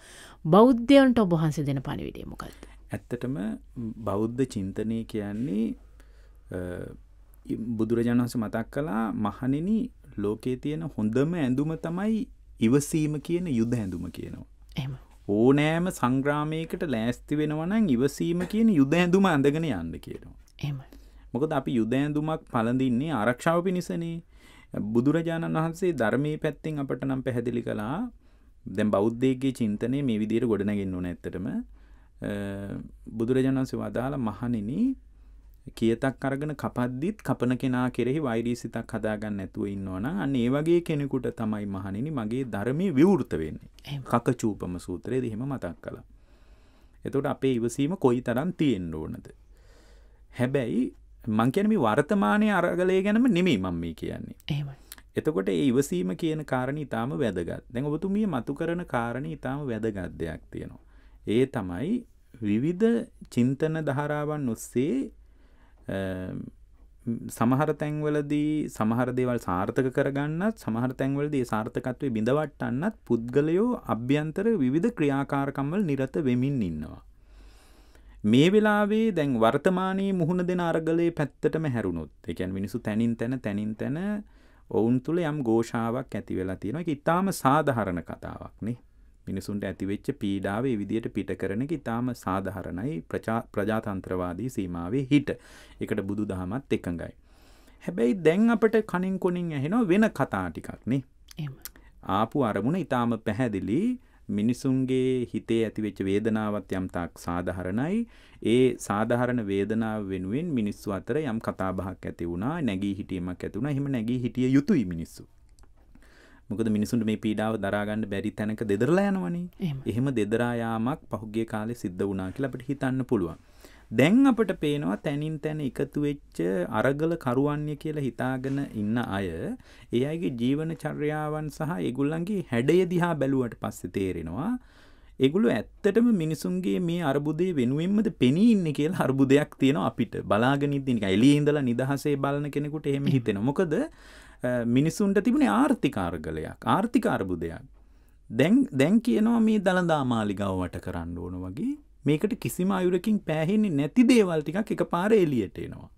S2: බෞද්ධයන්ට ඔබහන්සේ දෙන පණිවිඩේ මොකක්ද.
S3: ඇත්තටම බෞද්ධ චින්තනය කියන්නේ අ, ඉ- බුදුරජාණන් වහන්සේ මතක් කලා මහනිනි ලෝකයේ තියෙන හොඳම ඇඳුම තමයි ඉවසීම කියන යුද්ධ ඇඳුම කියනවා. ඕනෑම සංග්‍රාමයකට ලෑස්ති වෙනවනම් ඉවසීම කියන යුද්ධ ඇඳුම අඳගෙන යන්න කියනවා.
S2: එම
S3: මොකද අපි යුද ඇඳුමක් පලඳින්නේ ආරක්ෂාව පිණිසනේ. බුදුරජාණන් වහන්සේ ධර්මී පැත්තිෙන් අපට නම් පැහැදිලි කලා දැන් බෞද්ධයගේ චින්තනය මේ විදිර ගොඩනගෙන්න්න නැත්තටම බුදුරජාණන් වන්සේ වදාළ මහනිනි කියතක් අරගෙන කපද්දිත් කපන කෙනා කෙරෙහි වෛරී සිතක් හදාගන්න ඇතුව ඉන්නවන අන්න ඒ වගේ කෙනෙකුට තමයි මහනිනි මගේ ධර්මය විවෘත වෙන්නේ.
S2: එහෙම.
S3: කක චූපම සූත්‍රය දෙහෙම මතක් කලා එතොට අපේ ඉවසීම කොයි තරන් තියෙන්න්න ඕනද? හැබැයි මංකැනමි වර්තමානය අරගලය ගැනම නෙමේ මං මේ කියන්නේ.
S2: එහෙම
S3: එතකොට ඒ ඉවසීම කියන කාරණ ඉතාම වැදගත්. දැන් ඔබතුමිය මතු කරන කාරණ ඉතාම වැදගත් දෙයක් තියෙනවා. ඒ තමයි විවිධ චින්තන දහරාවන් ඔස්සේ සමහර තැන්වලදී සමහර දේවල් සාර්ථක කරගන්නත් සමහර තැන්වලදී ඒ සාර්ථකත්වය බිඳවට්ටන්නත් පුද්ගලයෝ අභ්‍යන්තර විවිධ ක්‍රියාකාරකම්වල නිරත වෙමින් ඉන්නවා. මේ වෙලාවේ දැන් වර්තමානයේ මුහුණ දෙන අරගලේ පැත්තටම හැරුණොත් එකැන් මිනිසු තැනින් තැන තැනින් තැන ඔවුන් තුළ යම් ගෝෂාවක් ඇති වෙලා තියෙන එක ඉතාම සාධහරණ කතාවක්නේ මිනිසුන්ට ඇතිවෙච්ච පීඩාවේ විදියට පිට කරන ඉතාම සාධහරණයි ප්‍රජාතන්ත්‍රවාදී සීමාවේ හිට. එකට බුදු දහමත් එකඟයි. හැබැයි දැන් අපට කනින් කොනින් ඇහෙනවා වෙන කතා ටිකක්නේ ආපු අරමුණ ඉතාම පැහැදිලි. මිනිසුන්ගේ හිතේ ඇතිවෙච්ච වේදනාවත් යම් තාක් සාධහරණයි ඒ සාධහරණ වේදනාව වෙනුවෙන් මිනිස්සු අතර යම් කතාබහක් ඇති වුණා නැගී හිටීමක් ඇති වුණා. එහෙම නැගී හිටිය යුතුයි මිනිස්සු මොකද මිනිසුන්ට මේ පීඩාව දරාගන්න බැරි තැනක දෙදරලා යනවනේ.
S2: එහෙම.
S3: දෙදරායාමක් පහුගිය කාලේ සිද්ධ වුණා කියලා අපිට හිතන්න පුළුවන්. දැන් අපට පේනවා තැනින් තැන එකතු වෙච්ච අරගල කරුවන්ය කියලා හිතාගෙන ඉන්න අය ඒ අයගේ ජීවන චර්යාවන් සහ ඒගොල්ලන්ගේ හැඩය දිහා බැලුවට පස්සේ තේරෙනවා ඒගොල්ලෝ ඇත්තටම මිනිසුන්ගේ මේ අර්බුදය වෙනුවෙන්මද පෙනී ඉන්නේ කියලා අර්බුදයක් තියෙනවා අපිට. බලාගෙන ඉඳින් නිකන් එළියේ ඉඳලා නිදහසේ බලන කෙනෙකුට එහෙම. හිතෙනවා. මොකද මිනිසුන්ට තිබුණේ ආර්ථික අර්ගලයක් ආර්ථික අර්බුදයක් දැන් දැන් කියනවා මේ දළදා මාලිගාව වට කරන්න ඕන වගේ මේකට කිසිම අයුරකින් පෑහෙන්නේ නැති දේවල් ටිකක් එකපාර එළියට එනවා.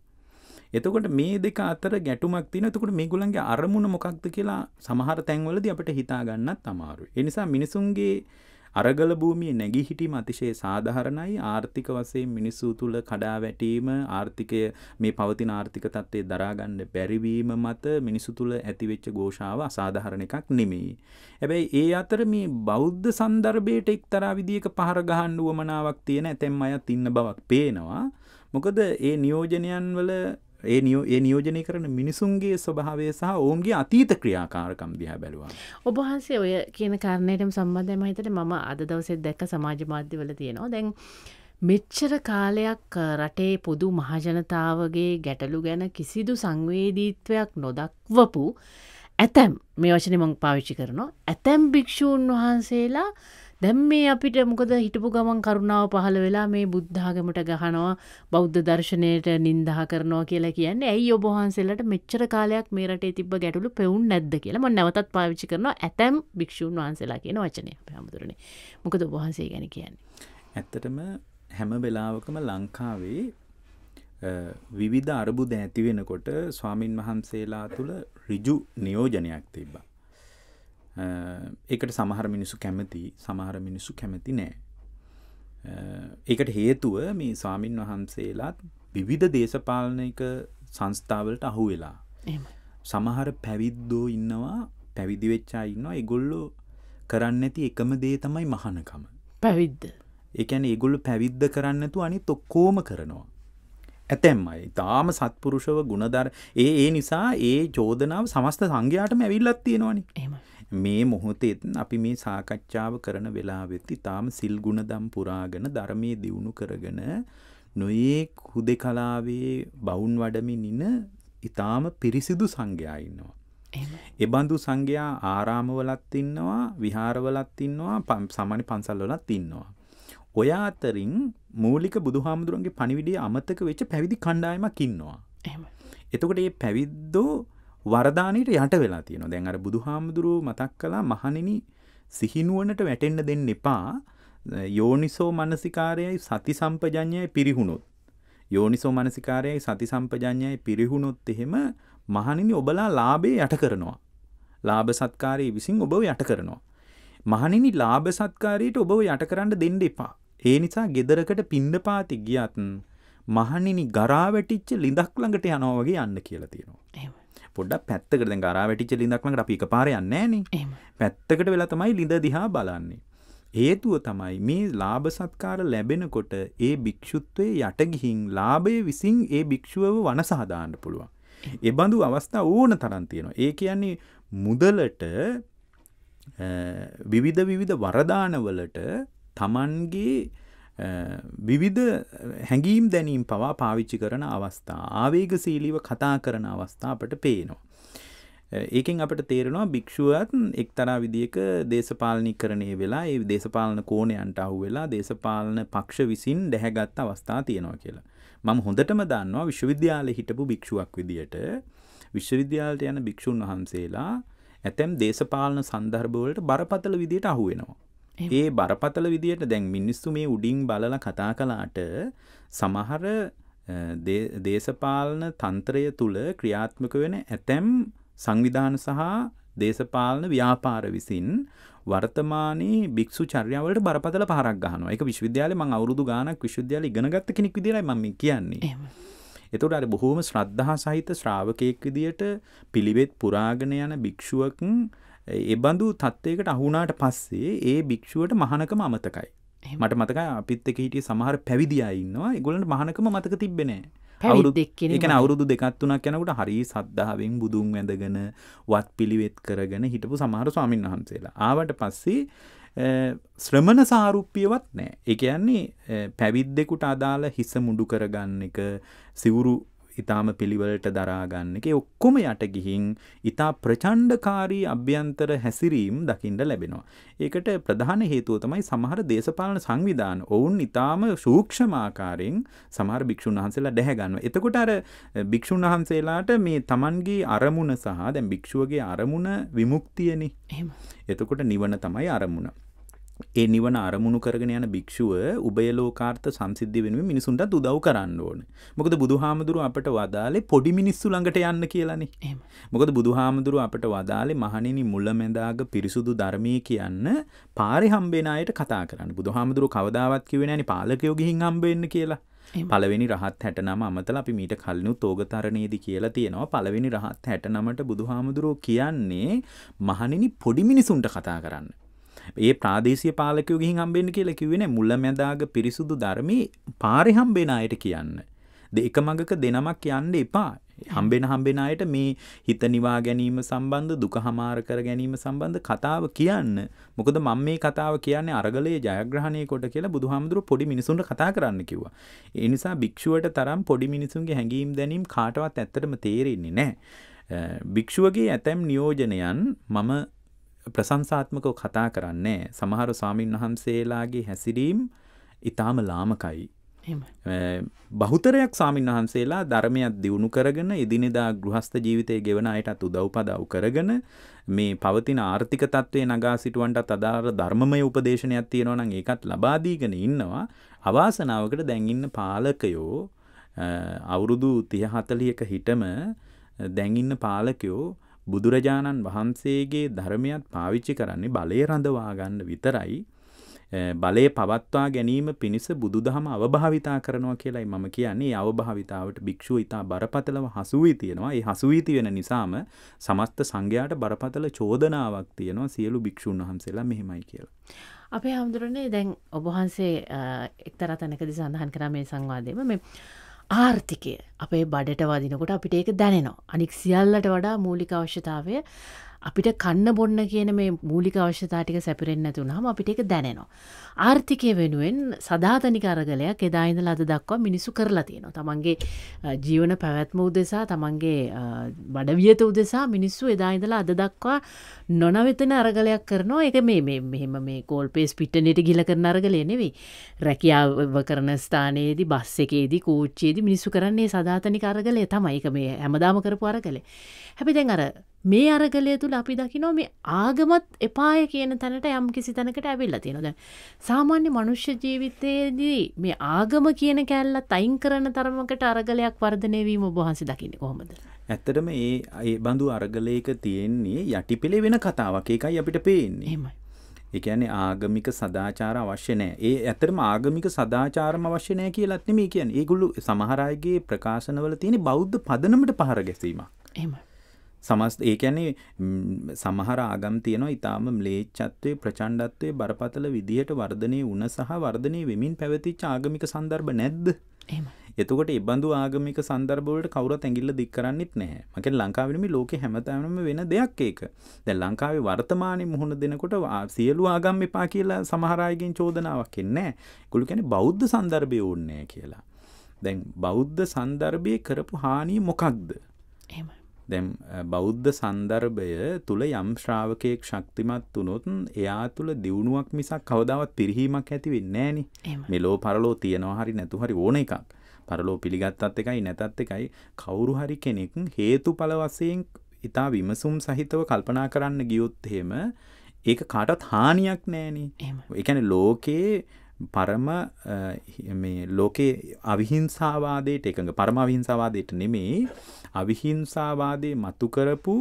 S3: එතකොට මේ දෙක අතර ගැටුමක් තියෙනවා. එතකොට මේගොල්ලන්ගේ අරමුණ මොකක්ද කියලා සමහර තැන්වලදී අපිට හිතා ගන්නත් අමාරුයි. ඒ නිසා මිනිසුන්ගේ අරගල භූමියේ නැගී හිටීම අතිශය සාධාරණයි ආර්ථික වශයෙන් මිනිස්සු තුල කඩා වැටීම ආර්ථිකය මේ පවතින ආර්ථික තත්ත්වය දරා ගන්න බැරිවීම මත මිනිස්සු තුල ඇතිවෙච්ච ഘോഷාව අසාධාරණ එකක් නෙමෙයි. හැබැයි ඒ අතර මේ බෞද්ධ සන්දර්භයට එක්තරා විදියක පහර ගහන්න උවමනාවක් තියෙන ඇතැම් අයත් ඉන්න බවක් පේනවා. මොකද ඒ නියෝජනයන් වල ඒ නියෝ ඒ නියෝජනය කරන මිනිසුන්ගේ ස්වභාවය සහ ඔවුන්ගේ අතීත ක්‍රියාකාරකම් දිහා බැලුවා.
S2: ඔබහන්සේ ඔය කියන කාරණයටම සම්බන්ධය මහිතට මම අද දවසෙත් දැක්ක සමාජ මාධ්‍යවල තියෙනවා දැන් මෙච්චර කාලයක් අ, රටේ පොදු මහජනතාවගේ ගැටලු ගැන කිසිදු සංවේදීත්වයක් නොදක්වපු ඇතැම් මේ වචන මං පාවිච්චි කරනවා ඇතැම් භික්‍ෂූන් වහන්සේලා දැම් මේ අපිට මොකද හිටපු ගමන් කරුණාව පහළ වෙලා මේ බුද්ධාගමට ගහනවා බෞද්ධ දර්ශනයට නින්දහ කරනවා කියලා කියන්නේ ඇයි ඔබහන්සේලට මෙච්චර කාලයක් මේ රටේ තිබ ගැටලු පෙවුන් නැද්ද කියලා ම නැවතත් පාවිච්චි කරනවා ඇතැම් භික්ෂූන් වහන්සේලා කියන වචනය පැහමුදුරනේ මොකද ඔබහන්සේ ගැන කියන්නේ.
S3: ඇත්තටම හැම වෙලාවකම ලංකාවේ අ, විවිධ අරබුද ඇති වෙනකොට ස්වාමින් වහන්සේලා තුළ ඍජු නියෝජනයක් තිබ්බා. ඒකට සමහර මිනිස්සු කැමති සමහර මිනිස්සු කැමති නෑ. ඒකට හේතුව මේ ස්වාමින් වහන්සේලාත් විවිධ දේශපාලනයක සංස්ථාවලට අහු වෙලා. සමහර පැවිද්දෝ ඉන්නවා පැවිදි වෙච්චා ඉන්නවා ඒගොල්ලෝ කරන්න ඇති එකම දේ තමයි මහනකම.
S2: පැවිද්ද.
S3: ඒකැන ඒගොල්ලු පැවිද්ද කරන්නතු අනිත් ඔක්කෝම කරනවා. ඇතැම්මයි තාම සත්පුරුෂව ගුණදර ඒ ඒ නිසා ඒ චෝදනාව සමස්ත සංඝයාටම ඇවිල්ලත් තියෙනවනි.
S2: එම
S3: මේ මොහොතේත් අපි මේ සාකච්ඡාව කරන වෙලාවෙත්ති තාම සිල් ගුණදම් පුරාගෙන ධර්මය දියුණු කරගෙන නොඒක් හුදෙ කලාවේ බවුන් වඩමින් ඉන්න ඉතාම පිරිසිදු සංඝයා ඉන්නවා. එබඳු සංඝයා ආරාමවලත් ඉන්නවා විහාරවලත් ඉන්නවා සාමාන්‍ය පන්සල්වලත් ඉන්නවා. ඔය අතරින් මූලික බුදුහාමුදුරන්ගේ පණිවිඩිය අමතක වෙච්ච පැවිදි කණ්ඩායමක් ඉන්නවා. එතකොට ඒ පැවිද්දෝ වරදානයට යට වෙලා තියෙනවා. දැන් අර බුදුහාමුදුරුව මතක් කළා මහණෙනි සිහිනුවනට වැටෙන්න දෙන්න එපා. යෝනිසෝ මනසිකාරයයි සති සම්පජඤ්ඤයයි පිරිහුණොත්. යෝනිසෝ මනසිකාරයයි සති සම්පජඤ්ඤයයි පිරිහුණොත් එහෙම මහණෙනි ඔබලා ලාභේ යට කරනවා. ලාභ සත්කාරයේ විසින් ඔබව යට කරනවා. මහණෙනි ලාභ සත්කාරයට ඔබව යට කරන්න දෙන්න එපා. ඒ නිසා ගෙදරකට පින්ඩපාති ගියත් මහණෙනි ගරා වැටිච්ච ලිඳක් ළඟට යනවා වගේ යන්න කියලා තියෙනවා.
S2: එම
S3: පොඩ්ඩක් පැත්තකට දැන් ගරා වැටිච්ච ලිඳක් ළඟට අපි එකපාරේ යන්නේ නැහනේ. පැත්තකට වෙලා තමයි ලිඳ දිහා බලන්නේ. හේතුව තමයි මේ ලාභ සත්කාර ලැබෙනකොට ඒ භික්ෂුත්වයේ යට ගිහින් ලාභය විසින් ඒ භික්ෂුවව වනසා දාන්න පුළුවන්. ඒ බඳු අවස්ථා ඕන තරම් තියෙනවා. ඒ කියන්නේ මුදලට විවිධ විවිධ වරදානවලට අ, විවිධ හැඟීම් දැනීම් පවා පාවිච්චි කරන අවස්ථා ආවේගශීලීව කතා කරන අවස්ථා අපට පේනවා. අ, ඒකෙන් අපට තේරෙනවා භික්ෂුවත් එක්තරා විදියක දේශපාලනිකරණය වෙලා ඒ දේශපාලන කෝණයන්ට අහු වෙලා දේශපාලන පක්ෂ විසින් දැහැගත් අවස්ථා තියෙනවා කියලා. මම හොඳටම දන්නවා විශ්වවිද්‍යාලේ හිටපු භික්ෂුවක් විදියට විශ්වවිද්‍යාලයට යන භික්ෂුන් වහන්සේලා ඇතැම් දේශපාලන සන්දර්භවලට බරපතල විදියට අහු වෙනවා. ඒ බරපතල විදියට දැන් මිනිස්සු මේ උඩින් බලලා කතා කලාට සමහර දේශපාලන තන්ත්‍රය තුළ ක්‍රියාත්මක වෙන ඇතැම් සංවිධාන සහ දේශපාලන ව්‍යාපාර විසින් වර්තමානයේ භික්ෂු චර්යාවලට බරපතල පහරක් ගහනවා. ඒක විශ්වවිද්‍යාලේ මම අවුරුදු ගාණක් විශ්වවිද්‍යාලේ ඉගෙන ගත්ත කෙනෙක් විදියටයි මම මේ කියන්නේ.
S2: එම
S3: එතකොට අර බොහෝම ශ්‍රද්ධහා සහිත ශ්‍රාවකයෙක් විදියට පිළිවෙත් පුරාගෙන යන භික්ෂුවක ඒ බඳු තත්ත්වයකට අහුණාට පස්සේ ඒ භික්ෂුවට මහනකම අමතකයි. මට මතක අපිත් එක හිටිය සමහර පැවිදියා ඉන්නවා. ඒගොල්ලන්ට මහනකම මතක තිබෙනෑ එකන අවුරුදු දෙකත්තුනක් යැනකට හරි සද්ධාවෙන් බුදුන් වැඳගෙන වත් පිළිවෙත් කරගෙන හිටපු සමහර ස්වාමින් වහන්සේලා. ආවට පස්සේ ශ්‍රමණ සාරුප්පියවත් නෑ. එක යන්නේ පැවිද්දෙකුට අදාළ හිස මුඩු කරගන්න එක සිවුරු ඉතාම පිළිවලට දරාගන්න එක ඔක්කොම යට ගිහින් ඉතා ප්‍රචණ්ඩකාරී අභ්‍යන්තර හැසිරීම් දකිින්ට ලැබෙනවා. ඒකට ප්‍රධාන හේතුව තමයි සමහර දේශපාලන සංවිධාන ඔවුන් ඉතාම සූක්ෂමාකාරයෙන් සමහර භික්‍ෂූන් වහන්සේලා ඩැහැගන්න. එතකොට අර භික්‍ෂූන් වහන්සේලාට මේ තමන්ගේ අරමුණ සහ දැන් භික්ෂුවගේ අරමුණ විමුක්තියනි එතකොට නිවන තමයි අරමුණ. ඒ නිවන අරමුණු කරගෙන යන භික්ෂුව උබයලෝකාර්ථ සංසිද්ධි වෙනුවෙන් මිනිසුන්ට උදව් කරන්න ඕන. මොකද බුදුහාමුදුරුව අපට වදාලේ පොඩි මිනිස්සු ළඟට යන්න කියලානේ. මොකද බුදුහාමුදුරුව අපට වදාලේ මහණෙනි මුලැමැදාග පිරිසුදු ධර්මයේ කියන්න පාරේ හම්බෙන අයට කතා කරන්න. බුදුහාමුදුරුව කවදාවත් කිව්වේ නෑනේ පාලකයෝ ගිහින් හම්බ වෙන්න කියලා. පළවෙනි රහත් හැට නම අමතල අපි මීට කලිනුත් ඕගතරණයේදී කියලා තියෙනවා පළවෙනි රහත් හැට නමට බුදුහාමුදුරුවෝ කියන්නේ මහණෙනි පොඩි මිනිසුන්ට කතා කරන්න. ඒ ප්‍රාදේශීය පාලකයෝ ගිහින් හම්බෙන්න කියලා කිව්වේ නෑ මුලැමැදාග පිරිසුදු ධර්මයේ පාරේ හම්බෙන අයට කියන්න. දෙක මගක දෙනමක් යන්න එපා. හම්බෙන හම්බෙන අයට මේ හිත නිවා ගැනීම සම්බන්ධ දුක හමාර කර ගැනීම සම්බන්ධ කතාව කියන්න. මොකද මම මේ කතාව කියන්නේ අරගලයේ ජයග්‍රහණය කොට කියලා බුදුහාමුදුරුවෝ පොඩි මිනිසුන්ට කතා කරන්න කිව්වා. ඒ නිසා භික්ෂුවට තරම් පොඩි මිනිසුන්ගේ හැඟීම් දැනීම් කාටවත් ඇත්තටම තේරෙන්නේ නැහැ. භික්ෂුවගේ ඇතැම් නියෝජනයන් මම ප්‍රසංසාත්මකව කතා කරන්නේ සමහර ස්වාමීන් වහන්සේලාගේ හැසිරීම් ඉතාම ලාමකයි. බහුතරයක් ස්වාමීන් වහන්සේලා ධර්මයක් දියුණු කරගෙන එදිනෙදා ගෘහස්ත ජීවිතය ගෙවන අයටත් උදව්පදව් කරගෙන මේ පවතින ආර්ථික තත්ත්වය නගා සිටුවන්ටත් අදාළ ධර්මමය උපදේශනයක් තියෙනවා නම් ඒකත් ලබා දීගෙන ඉන්නවා අවාසනාවකට දැන් ඉන්න පාලකයෝ අවුරුදු 30 40ක හිටම දැන් ඉන්න පාලකයෝ බුදුරජාණන් වහන්සේගේ ධර්මයත් පාවිච්චි කරන්නේ බලය රඳවා ගන්න විතරයි. බලය පවත්වා ගැනීම පිණිස බුදුදහම අවභාවිතා කරනවා කියලයි මම කියන්නේ. අවභාවිතාවට භික්ෂුව ඉතා බරපතලව හසුවී තියෙනවා. ඒ හසුවීති වෙන නිසාම සමස්ත සංඝයාට බරපතල චෝදනාවක් තියෙනවා. සියලු භික්ෂූන් වහන්සේලා මෙහෙමයි කියලා.
S2: අපේ හමුදුරනේ දැන් ඔබහන්සේ එක්තර තැනකදි සඳහන් කර මේ සංවාදයම මේ ආර්ථිකය අපේ බඩට වදිනකොට අපිට ඒක දැනෙනවා. අනික් සියල්ලට වඩා මූලික අවශ්‍යතාවය අපිට කන්න බොන්න කියන මේ මූලික අවශ්‍යතාටික සැපිරෙන් ඇතුනහම අපිට එක දැනෙනවා. ආර්ථිකය වෙනුවෙන් සධාතනික අරගලයක් එදායිඳ ලද දක්වා මිනිසු කරලා තියෙනවා. තමන්ගේ ජීවන පැවැත්ම උදෙසා තමන්ගේ බඩවියත උදෙසා මිනිස්සු එදායිඳලා අද දක්වා නොනවෙතන අරගලයක් කරනවා එක මේ මෙහෙම මේ කෝල් පේස් පිට්ටනයට ගිල කරන අරගලය නෙවෙයි. රැකියාව කරන ස්ථානයේදී බස් එකේදී කෝච්චේදී මිනිස්සු කරන්නේ සධාතනික අරගලය තමයි එක මේ හැමදාම කරපු අරගලේ. හැබි දැන් අර මේ අරගලය තුළ අපි දකිනෝ මේ ආගමත් එපාය කියන තැනට යම් කිසි තැනකට ඇවිල්ල තියෙනද. සාමාන්‍ය මනුෂ්‍ය ජීවිතයේදී මේ ආගම කියන කැල්ලත් අයින් කරන තරමකට අරගලයක් වර්ධනයවීම ඔබහන්සි දකින්න කොහොමද.
S3: ඇත්තටම ඒ ඒ බඳු අරගලයක තියෙන්නේ යටි පෙළේ වෙන කතාවක් ඒකයි අපිට පේන්නේ.
S2: එමයි.
S3: එකන ආගමික සදාචාර අවශ්‍ය නෑ ඒ ඇතරම ආගමික සදාචාරම අවශ්‍ය නෑ කියලත් නෙමේ කියන් ඒගුල්ලු සමහරයගේ ප්‍රකාශනවල තියෙන බෞද්ධ පදනමට පහර ගැසීම.
S2: එම.
S3: සමස් ඒකැනේ සමහර ආගම් තියෙනවා ඉතාම ම්ලේච්චත්වය ප්‍රචණ්ඩත්වය බරපතල විදිහට වර්ධනය වුණ සහ වර්ධනය වෙමින් පැවතිච්ච ආගමික සන්දර්භ නැද්ද එතකොට එබඳු ආගමික සන්දර්භවලට කවුරත් ඇඟිල්ල දික් කරන්නෙත් නැහැ. මකෙන් ලංකාවෙම ලෝකෙ හැමතැනම වෙන දෙයක් ඒක. දැන් ලංකාවේ වර්තමානයේ මුහුණ දෙනකොට සියලු ආගම් එපා කියලා සමහර අයගෙන් චෝදනාවක් එන්නේ නැහැ. ඒගොල්ලෝ කියන්නේ බෞද්ධ සන්දර්භය ඕනේ කියලා. දැන් බෞද්ධ සන්දර්භයේ කරපු හානිය මොකක්ද?
S2: එහෙමයි.
S3: දැම් බෞද්ධ සන්දර්භය තුළ යම් ශ්‍රාවකයෙක් ශක්තිමත් වනොත් එයා තුළ දියුණුවක් මිසක් කවදාවත් පිරිහීමක් ඇති වෙන්නෑනි මෙලෝ පරලෝ තියෙනවා හරි නැතු හරි ඕන එකක්. පරලෝ පිළිගත්තත් එකයි නැතත් එකයි. කවුරු හරි කෙනෙක් හේතු පලවසයෙන් ඉතා විමසුම් සහිතව කල්පනා කරන්න ගියොත් හෙම ඒක කාටත් හානියක් නෑනේ. එකන ලෝකයේ පරම මේ ලෝකේ අවිහිංසාවාදයට එකඟ. පරම අවිහිංසාවාදයට නෙමේ අවිහිංසාවාදය මතු කරපු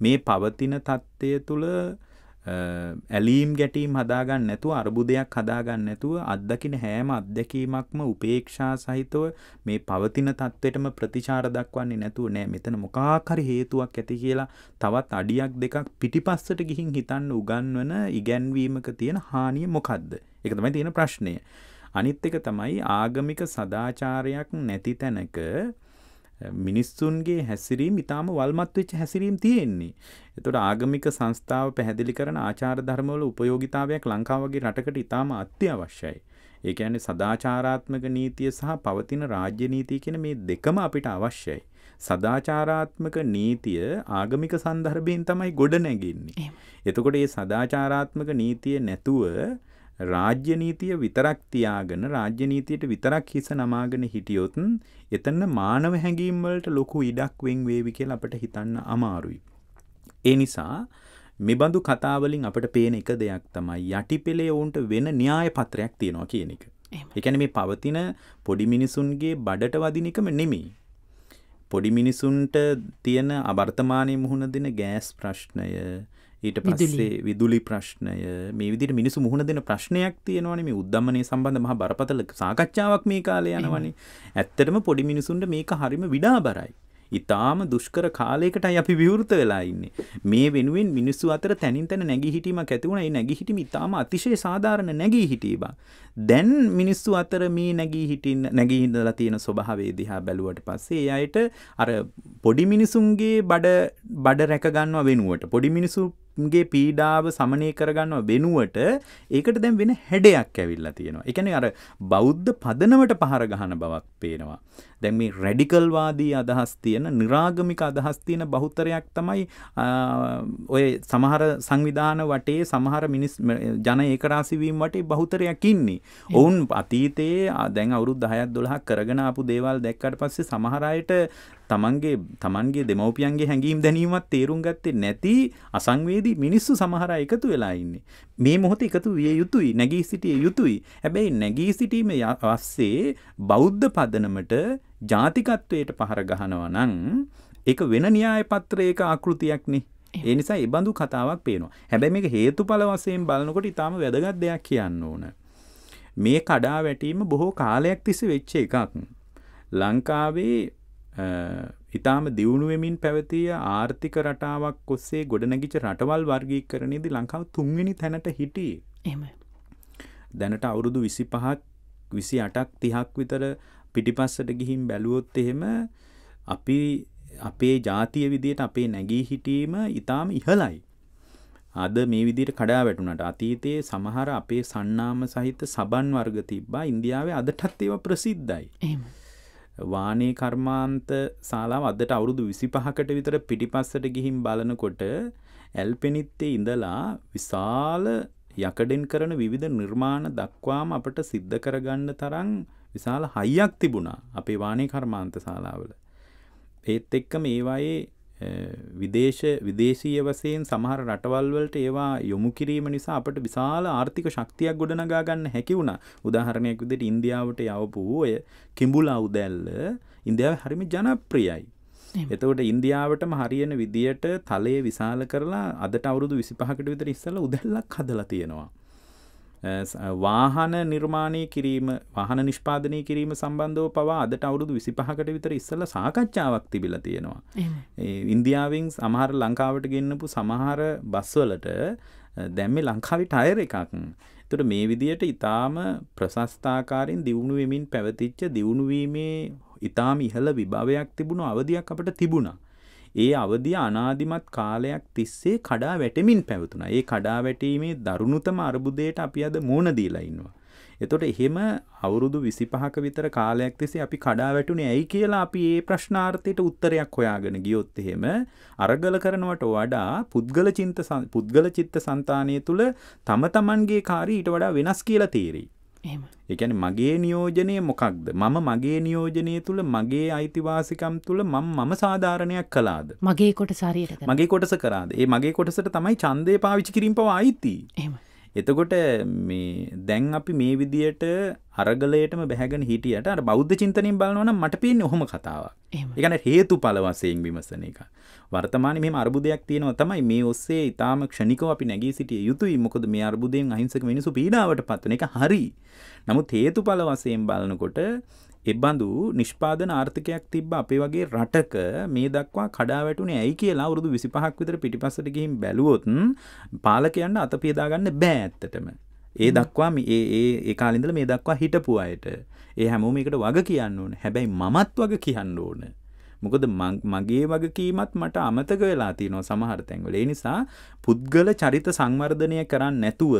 S3: මේ පවතින තත්ත්වය තුළ ඇලීම් ගැටීම් හදාගන්න නැතුව අර්බුදයක් හදාගන්න නැතුව අත්දකින හෑම අත්දැකීමක්ම උපේක්ෂා සහිතව මේ පවතින තත්ත්වයටම ප්‍රතිචාර දක්වන්නේ නැතුව නෑ මෙතන මොකාකරි හේතුවක් ඇති කියලා තවත් අඩියක් දෙකක් පිටිපස්සට ගිහින් හිතන්න උගන්වන ඉගැන්වීමක තියෙන හානිය මොකක්ද එක තමයි තියෙන ප්‍රශ්නය. අනිත් එක තමයි ආගමික සදාචාරයක් නැති තැනක මිනිස්සුන්ගේ හැසිරීම් ඉතාම වල්මත් වෙච්ච හැසිරීම් තියෙන්නේ. එතකොට ආගමික සංස්ථාව පැහැදිලි කරන ආචාර ධර්මවල උපයෝගිතාවයක් ලංකාව වගේ රටකට ඉතාම අත්‍යවශ්‍යයි. ඒ කියන්නේ සදාචාරාත්මක නීතිය සහ පවතින රාජ්‍ය නීතිය කියන මේ දෙකම අපිට අවශ්‍යයි. සදාචාරාත්මක නීතිය ආගමික සන්දර්භයෙන් තමයි ගොඩ නැගෙන්නේ. එතකොට මේ සදාචාරාත්මක නීතිය නැතුව රාජ්‍ය නීතිය විතරක් තියාගෙන රාජ්‍ය නීතියට විතරක් හිස නමාගෙන හිටියොත් එතන මානව හැඟීම් වලට ලොකු ඉඩක් වෙන් වේවි කියලා අපිට හිතන්න අමාරුයි. ඒ නිසා මෙබඳු කතාවලින් අපට පේන එක දෙයක් තමයි යටිපෙළේ ඔවුන්ට වෙන න්‍යාය පත්‍රයක් තියෙනවා කියන එක. ඒ කියන්නේ මේ පවතින පොඩි මිනිසුන්ගේ බඩට වදින එකම නෙමෙයි. පොඩි මිනිසුන්ට තියෙන අවර්තමානයේ මුහුණ දෙන ගෑස් ප්‍රශ්නය ඊට පස්සේ විදුලි ප්‍රශ්නය මේ විදිහට මිනිස්සු මුහුණ දෙන ප්‍රශ්නයක් තියෙනවනේ මේ උද්දමනයේ සම්බන්ධ මහා බරපතල සාකච්ඡාවක් මේ කාලේ යනවනේ. ඇත්තටම පොඩි මිනිසුන්ට මේක හරිම විඩාබරයි. ඉතාම දුෂ්කර කාලයකටයි අපි විවෘත වෙලා ඉන්නේ. මේ වෙනුවෙන් මිනිස්සු අතර තැනින් තැන නැගී හිටීමක් ඇති වුණා. ඒ නැගී හිටීම ඉතාම අතිශය සාධාරණ නැගී හිටීම. දැන් මිනිස්සු අතර මේ නැගී හිටින් නැගී හිඳලා තියෙන ස්වභාවය දිහා බැලුවට පස්සේ ඒ අයට අර පොඩි මිනිසුන්ගේ බඩ බඩ රැක ගන්නව වෙනුවට පොඩි මිනිසු ගේ පීඩාව සමනය කරගන්නව වෙනුවට ඒකට දැන් වෙන හැඩයක් ඇවිල්ලා තියෙනවා. ඒ කියන්නේ අර බෞද්ධ පදනමට පහර ගහන බවක් පේනවා. දැන් මේ රැඩිකල්වාදී අදහස් තියෙන නිරාගමික අදහස් තියෙන බහුතරයක් තමයි ඔය සමහර සංවිධාන වටේ සමහර මිනිස් ජන ඒකරාශි වීම වටේ බහුතරයක් ඉන්නේ. ඔවුන් අතීතයේ දැන් අවුරුදු 10ක් 12ක් කරගෙන ආපු දේවල් දැක්කට පස්සේ සමහර අයට තමන්ගේ තමන්ගේ දෙමව්පියන්ගේ හැඟීම් දැනීමත් තේරුම් ගත්තේ නැති අසංවේදී මිනිස්සු සමහර එකතු වෙලා ඉන්නේ. මේ මොහොතේ එකතු විය යුතුයි, නැගී සිටිය යුතුයි. හැබැයි නැගී සිටීම අස්සේ බෞද්ධ පදනමට ජාතිකත්වයට පහර ගහනවා නම් ඒක වෙන න්‍යාය පත්‍රයක ආකෘතියක්නේ. ඒ නිසා ඒ බඳු කතාවක් පේනවා. හැබැයි මේක හේතුඵල වශයෙන් බලනකොට ඊටාම වැදගත් දෙයක් කියන්න ඕන. මේ කඩා වැටීම බොහෝ කාලයක් තිස්සේ වෙච්ච එකක්. ලංකාවේ ඉතාම දියුණුවමින් පැවතිය ආර්ථික රටාවක් ඔස්සේ ගොඩනැගිච රටවල් වර්ගීකරණයේදී ලංකාව තුන්වෙනි තැනට හිටියේ.
S2: එහෙම.
S3: දැනට අවුරුදු 25ක් 28ක් 30ක් විතර පිටිපස්සට ගිහින් බැලුවොත් එහෙම අපි අපේ ජාතිය විදියට අපේ නැගී හිටීම ඊටාම ඉහළයි. අද මේ විදිහට කඩා වැටුණාට අතීතයේ සමහර අපේ සන්නාම සහිත සබන් වර්ග තිබ්බා ඉන්දියාවේ අදටත් ඒවා ප්‍රසිද්ධයි.
S2: එහෙම.
S3: වානේ කර්මාන්ත ශාලාව අදට අවුරුදු 25කට විතර පිටිපස්සට ගිහින් බලනකොට ඇල්පෙනිත්තේ ඉඳලා විශාල යකඩෙන් කරන විවිධ නිර්මාණ දක්වාම අපට සිද්ධ කරගන්න තරම් විශාල හයියක් තිබුණා අපේ වානේ කර්මාන්ත ශාලාවල. ඒත් එක්කම ඒවායේ විදේශ විදේශීය වශයෙන් සමහර රටවල් වලට ඒවා යොමු කිරීම නිසා අපට විශාල ආර්ථික ශක්තියක් ගොඩනගා ගන්න හැකි වුණා. උදාහරණයක් විදිහට ඉන්දියාවට යවපු ඔය කිඹුලා උදැල්ල ඉන්දියාවේ හරිම ජනප්‍රියයි. එතකොට ඉන්දියාවටම හරියන විදියට තලය විශාල කරලා අදට අවුරුදු 25කට විතර ඉස්සෙල්ලා උදැල්ලක් හදලා තියෙනවා. වාහන නිර්මාණය කිරීම වාහන නිෂ්පාදනය කිරීම සම්බන්ධව පවා අදට අවුරුදු විසිපහකට විතර ඉස්සල සාකච්ඡාවක් තිබිල තියෙනවා. ඉන්දියාවෙන් සමහර ලංකාවට ගෙන්න්නපු සමහර බස්වලට දැම්මේ ලංකාවිට අයර එකක්. තුට මේ විදියට ඉතාම ප්‍රශස්ථාකාරෙන් දියුණු වෙමින් පැවතිච්ච දියුණුවීමේ ඉතාම ඉහළ විභාවයක් තිබුණු අවධයක් අපට තිබුණා. ඒ අවධිය අනාදිමත් කාලයක් තිස්සේ කඩා වැටමින් පැවතුනා. ඒ කඩා වැටීමේ දරුණුතම අර්බුදයට අපි අද මූණ දීලා ඉන්නවා. එතකොට එහෙම අවුරුදු 25ක විතර කාලයක් තිස්සේ අපි කඩා වැටුනේ ඇයි කියලා අපි ඒ ප්‍රශ්නාර්ථයට උත්තරයක් හොයාගෙන ගියොත් එහෙම අරගල කරනවට වඩා පුද්ගල චින්ත පුද්ගල චිත්ත સંතානය තුල තම තමන්ගේ කාර්ය ඊට වඩා වෙනස් කියලා තේරෙයි.
S2: එහෙම.
S3: ඒ කියන්නේ මගේ නියෝජනය මොකක්ද? මම මගේ නියෝජනය තුල මගේ අයිතිවාසිකම් තුල මම මම සාධාරණයක් කළාද?
S2: මගේ කොටස හරියට කරා.
S3: මගේ කොටස කරාද? ඒ මගේ කොටසට තමයි ඡන්දය පාවිච්චි කිරීම පවා අයිති. එතකොට මේ දැන් අපි මේ විදියට අරගලයටම බැහැගෙන හිටියට අර බෞද්ධ චින්තනයෙන් බලනවා නම් මට පේන්නේ ඔහොම කතාවක්.
S2: එහෙම.
S3: ඒ කියන්නේ හේතුඵල වශයෙන් විමසන එක. වර්තමානයේ මෙහෙම අර්බුදයක් තියෙනවා තමයි මේ ඔස්සේ ඊටාම ක්ෂණිකව අපි නැගී සිටිය යුතුයි. මොකද මේ අර්බුදයෙන් අහිංසක මිනිස්සු පීඩාවට පත්වන එක හරි. නමුත් හේතුඵල වශයෙන් බලනකොට එබඳු නිෂ්පාදන ආර්ථිකයක් තිබ්බ අපේ වගේ රටක මේ දක්වා කඩා වැටුනේ ඇයි කියලා අවුරුදු 25ක් විතර පිටිපස්සට ගිහින් බැලුවොත් පාලකයන්ට අත පියදාගන්න බෑ ඇත්තටම. ඒ දක්වා මේ- ඒ ඒ ඒ කාලේ ඉඳලා මේ දක්වා හිටපු අයට ඒ හැමෝම මේකට වග කියන්න ඕනේ. හැබැයි මමත් වග කියන්න ඕන. මොකද මං- මගේ වගකීමත් මට අමතක වෙලා තියෙනවා සමහර තැන්වල. ඒ නිසා පුද්ගල චරිත සංවර්ධනය කරන්න නැතුව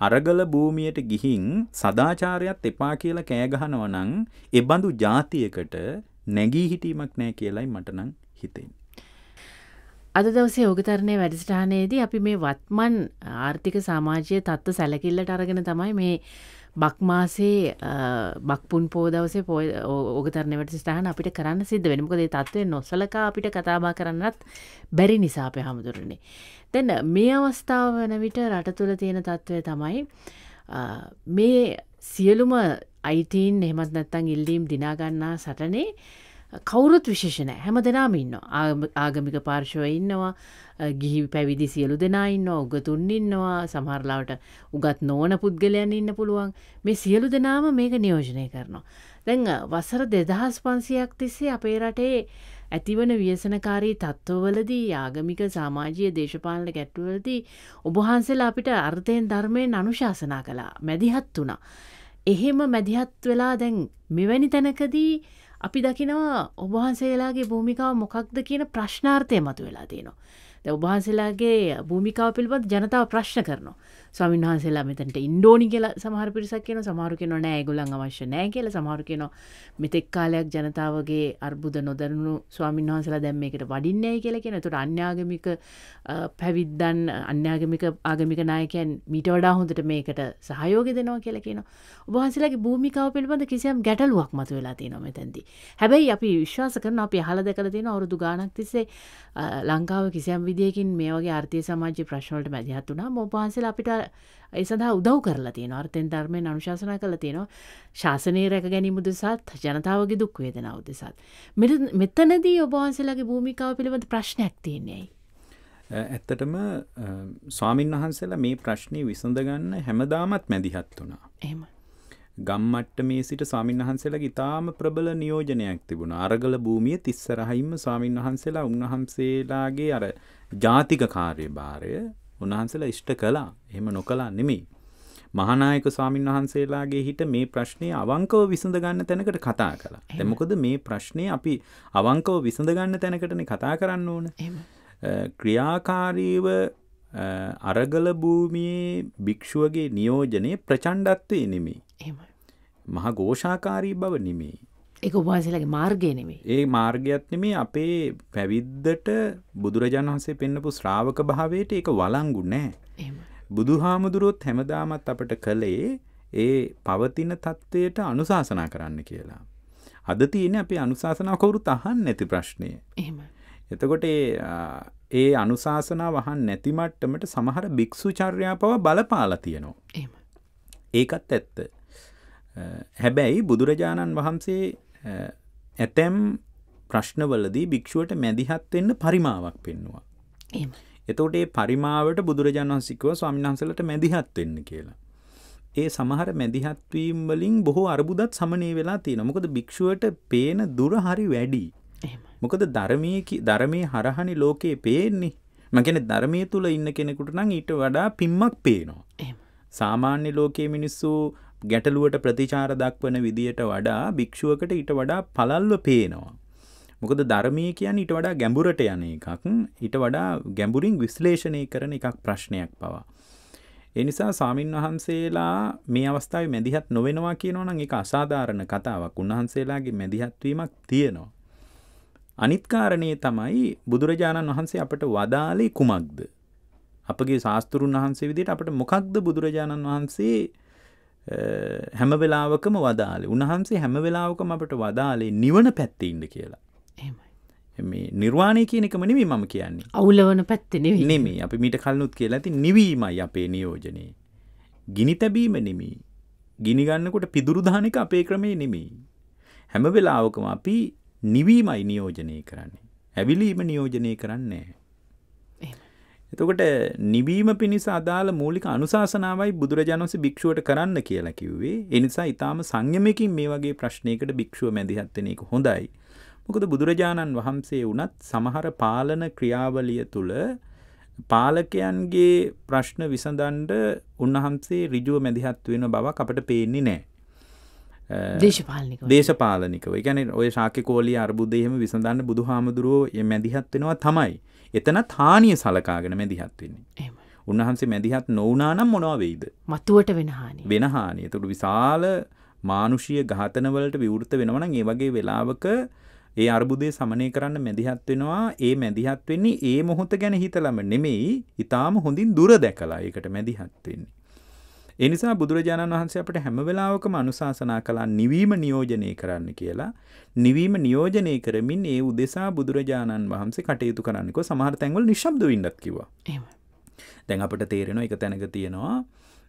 S3: අරගල භූමියට ගිහින් සදාචාරයත් එපා කියලා කෑ ගහනවා නම් ඒ බඳු જાතියකට නැගී හිටීමක් නැහැ කියලයි මට නම් හිතෙන්නේ.
S2: අද දවසේ ඕගතරණය වැඩිස්ටානයේදී අපි මේ වත්මන් ආර්ථික සමාජය තත්ත්ව සැලකිල්ලට අරගෙන තමයි මේ බක්මාසේ බක්පුන් පෝදවසේ පොය ඕගතරන වැඩිස්ටාන අපිට කරන්න සිද්ධ වෙනමකද තත්වය නොසලකා අපිට කතාබා කරන්නත් බැරි නිසාපය හමුදුරන්නේ. දැන් මේ අවස්ථාව වන විට රට තුළ තියෙන තත්ත්වය තමයි අ, මේ සියලුම අයිතීන් එහෙමත් නැත්තං ඉල්ලීම් දිනාගන්නා සටනේ කවුරුත් විශේෂණ හැම දෙනාම ඉන්න ආගමික පාර්ශව ඉන්නවා. අ, ගිහි පැවිදි සියලු දෙනා ඉන්න උගතුන් ඉන්නවා. සමහරලාවට උගත් නොවන පුද්ගලයන් ඉන්න පුළුවන්. මේ සියලු දෙනාම මේක නියෝජනය කරනවා. දැන් අ, වසර දෙදහස් පන්සියක් තිස්සේ අපේ රටේ ඇතිවන ව්‍යසනකාරී තත්ත්වවලදී ආගමික සාමාජය දේශපාලන ගැට්ටුවලදී ඔබහන්සේලා අපිට අර්ථයෙන් ධර්මයෙන් අනුශාසනා කලා මැදිහත් වුණා. එහෙම මැදිහත් වෙලා දැන් මෙවැනි තැනකදී අපි දකිනවා ඔබහන්සේලාගේ භූමිකාව මොකක්ද කියන ප්‍රශ්නාර්ථය මතු වෙලා තියෙනවා. දැන් ඔබහන්සේලාගේ භූමිකාව පිළිබඳ ජනතාව ප්‍රශ්න කරනවා. ස්වාමීන් වහන්සේලා මෙතනට ඉන්ඩෝනි කියලා සමහර පිරිසක් කියන සමහරු කියනවා නෑ ඒගොල්ලන් අවශ්‍ය නෑ කියලා සමහරු කියනවා මෙතෙක් කාලයක් ජනතාවගේ අර්බුද නොදරුණු ස්වාමීන් වහන්සේලා දැන් මේකට වඩින්නේ ඇයි කියලා කියන. ඒතකොට අන්‍යාගමික අ, පැවිද්දන් අන්‍යාගමික ආගමික නායකයන් මීට වඩා හොඳට මේකට සහයෝගය දෙනවා කියලා කියනවා. ඔබ වහන්සේලාගේ භූමිකාව පිළිබඳ කිසියම් ගැටලුවක් මතුවෙලා තියෙනවා මෙතෙන්දී. හැබැයි අපි විශ්වාස කරන අපි අහලා දැකලා තියෙන අවුරුදු ගාණක් තිස්සේ අ, ලංකාව කිසියම් විදියකින් මේ වගේ ආර්ථික සමාජ්‍ය ප්‍රශ්න වලට මැදිහත් වුණා. ඔබ වහන්සේලා අපිට ඒ සඳහා උදව් කරලා තියෙනවා. අර්ථෙන් ධර්මයෙන් අනුශාසනා කරලා තියෙනවා. ශාසනය රැක ගැනීම උදෙසාත් ජනතාවගේ දුක් වේදනා උදෙසාත්. මෙත- මෙතනදී ඔබ වහන්සේලාගේ භූමිකාව පිළිබඳ ප්‍රශ්නයක් තියෙන්නේ ඇයි?
S3: අ, ඇත්තටම ස්වාමින් වහන්සේලා මේ ප්‍රශ්නය විසඳගන්න හැමදාමත් මැදිහත් වුණා.
S2: එහෙම.
S3: ගම්මට්ට මේ සිට ස්වාමින් වහන්සේලාගේ ඉතාම ප්‍රබල නියෝජනයක් තිබුණ අරගල භූමිය තිස්සරහයිම ස්වාමින් වහන්සේලා උන්වහන්සේලාගේ අර ජාතික කාර්ය භාරය උන්වහන්සේලා ඉෂ්ට කලා එහෙම නොකලා නෙමෙයි. මහනායක ස්වාමින් වහන්සේලාගේ හිට මේ ප්‍රශ්නය අවංකව විසඳ ගන්න තැනකට කතා කලා. දැමොකද මේ ප්‍රශ්නය අපි අවංකව විසඳ ගන්න තැනකටන කතා කරන්න ඕන. ක්‍රියාකාරීව අරගල භූමියේ භික්ෂුවගේ නියෝජනය ප්‍රචණ්ඩත්වය නෙමෙයි.
S2: එහෙමයි.
S3: මහ ගෝෂාකාරී බව නෙමෙයි.
S2: ඒක ඔබහන්සේලාගේ මාර්ගය නෙමේ.
S3: ඒ මාර්ගයත් නෙමේ අපේ පැවිද්දට බුදුරජාණන් වහන්සේ පෙන්නපු ශ්‍රාවක භාවයට ඒක වලංගු නෑ. බුදු හාමුදුරුවොත් හැමදාමත් අපට කළේ ඒ පවතින තත්ත්වයට අනුශාසනා කරන්න කියලා. අද තියෙන අපේ අනුශාසනා කවුරුත් අහන්න නැති ප්‍රශ්නය. එතකොට ඒ, අනුශාසනා වහන් නැතිමට්ටමට සමහර භික්‍ෂු චර්යා පව බලපාලා තියෙනවා. ඒකත් ඇත්ත. හැබැයි බුදුරජාණන් වහන්සේ ඇතැම් ප්‍රශ්නවලදී භික්‍ෂුවට මැදිහත් වෙන්න පරිමාවක් පෙන්නවා. එතකොට ඒ පරිමාවට බුදුරජාණන් වහන්සිකව ස්වාමින්වහන්සලට මැදිහත් වෙන්න කියලා. ඒ සමහර මැදිහත්වීම් වලින් බොහෝ අරබුදත් සමනය වෙලා තියෙන මොකද භික්ෂුවට පේන දුර හරි වැඩි. මොකද ධර්මය ධර්මය හරහනි ලෝකයේ පේන්නේ මකෙන ධර්මය තුළ ඉන්න කෙනෙකුට නම් ඊට වඩා පිම්මක් පේනවා. සාමාන්‍ය ලෝකයේ මිනිස්සු ගැටලුවට ප්‍රතිචාර දක්වන විදියට වඩා භික්ෂුවකට ඊට වඩා පලල්ව පේනවා. මොකද ධර්මය කියන්න ඊට වඩා ගැඹුරට යන එකක් ඊට වඩා ගැඹුරින් විශ්ලේෂණය කරන එකක් ප්‍රශ්නයක් පවා. එනිසා සාමීන් වහන්සේලා මේ අවස්ථාව මැදිහත් නොවෙනවා කියනවනම් එක අසාධාරණ කතාවක් උන්වහන්සේලාගේ මැදිහත්වීමක් තියෙනවා. අනිත්කාරණය තමයි බුදුරජාණන් වහන්සේ අපට වදාලේ කුමක්ද. අපගේ ශාස්තෘන් වහන්සේ විදිට අපට මොකක්ද බුදුරජාණන් වහන්සේ අ, හැම වෙලාවකම වදාලේ උන්වහන්සේ හැම වෙලාවකම අපට වදාලේ නිවන පැත්තඉන්න කියලා. මේ නිර්වාණය කියන එකම නෙමේ මම කියන්නේ.
S2: අවුලවන පැත්තෙ නෙවෙයි.
S3: නෙමේ අපි මීට කලනුත් කියලා ඇති නිවීමයි අපේ නියෝජනයේ. ගිනි තැබීම නෙමෙයි. ගිනි ගන්නකොට පිදුරු දාන එක අපේ ක්‍රමේ නෙමෙයි. හැම වෙලාවකම අපි නිවීමයි නියෝජනය කරන්නේ. ඇවිලීම නියෝජනය කරන්නේ. එතකොට නිවීම පිණිස අදාළ මූලික අනුශාසනාවයි බුදුරජාණන්සේ භික්ෂුවට කරන්න කියලා කිව්වේ. ඒ නිසා ඊටාම සංයමකින් මේ වගේ ප්‍රශ්නයකට භික්ෂුව මැදිහත් වෙන එක හොඳයි. මොකද බුදුරජාණන් වහන්සේ වුණත් සමහර පාලන ක්‍රියාවලිය තුළ පාලකයන්ගේ ප්‍රශ්න විසඳන්ඩ උන්වහන්සේ රිජුව මැදිහත් වෙන බවක් අපට පේන්නේ නෑ.
S2: දේශපාලනික
S3: දේශපාලනික ගැන ඔය ශාකකෝලි අර්බුදයම විසඳන්න බුදු හාමුදුරුවෝ එ මැදිහත් වෙනවා තමයි. එතන තානිය සලකාගෙන මැදිහත් වෙන්නේ. උන්වහන්සේ මැදිහත් නොවනානම් මොනවා වෙයිද.
S2: මතුවට වෙන හානි.
S3: වෙන හානිය තුළ විශාල මානුෂිය ඝාතනවලට විවෘත වෙනවන ඒ වගේ වෙලාවක ඒ අර්බුදය සමනය කරන්න මැදිහත් වෙනවා ඒ මැදිහත් වෙන්නේ ඒ මොහොත ගැන හිතලම නෙමෙයි ඉතාම හොඳින් දුර දැකලා ඒකට මැදිහත් වෙන්නේ. එනිසා බුදුරජාණන් වහන්සේ අපට හැම වෙලාවකම අනුශාසනා කළා නිවීම නියෝජනය කරන්න කියලා. නිවීම නියෝජනය කරමින් ඒ උදෙසා බුදුරජාණන් වහන්සේ කටයුතු කරන්නකෝ සමහර තැන්වල නිශ්ශබ්ද වෙන්නත් කිව්වා. දැන් අපට තේරෙනවා එක තැනක තියෙනවා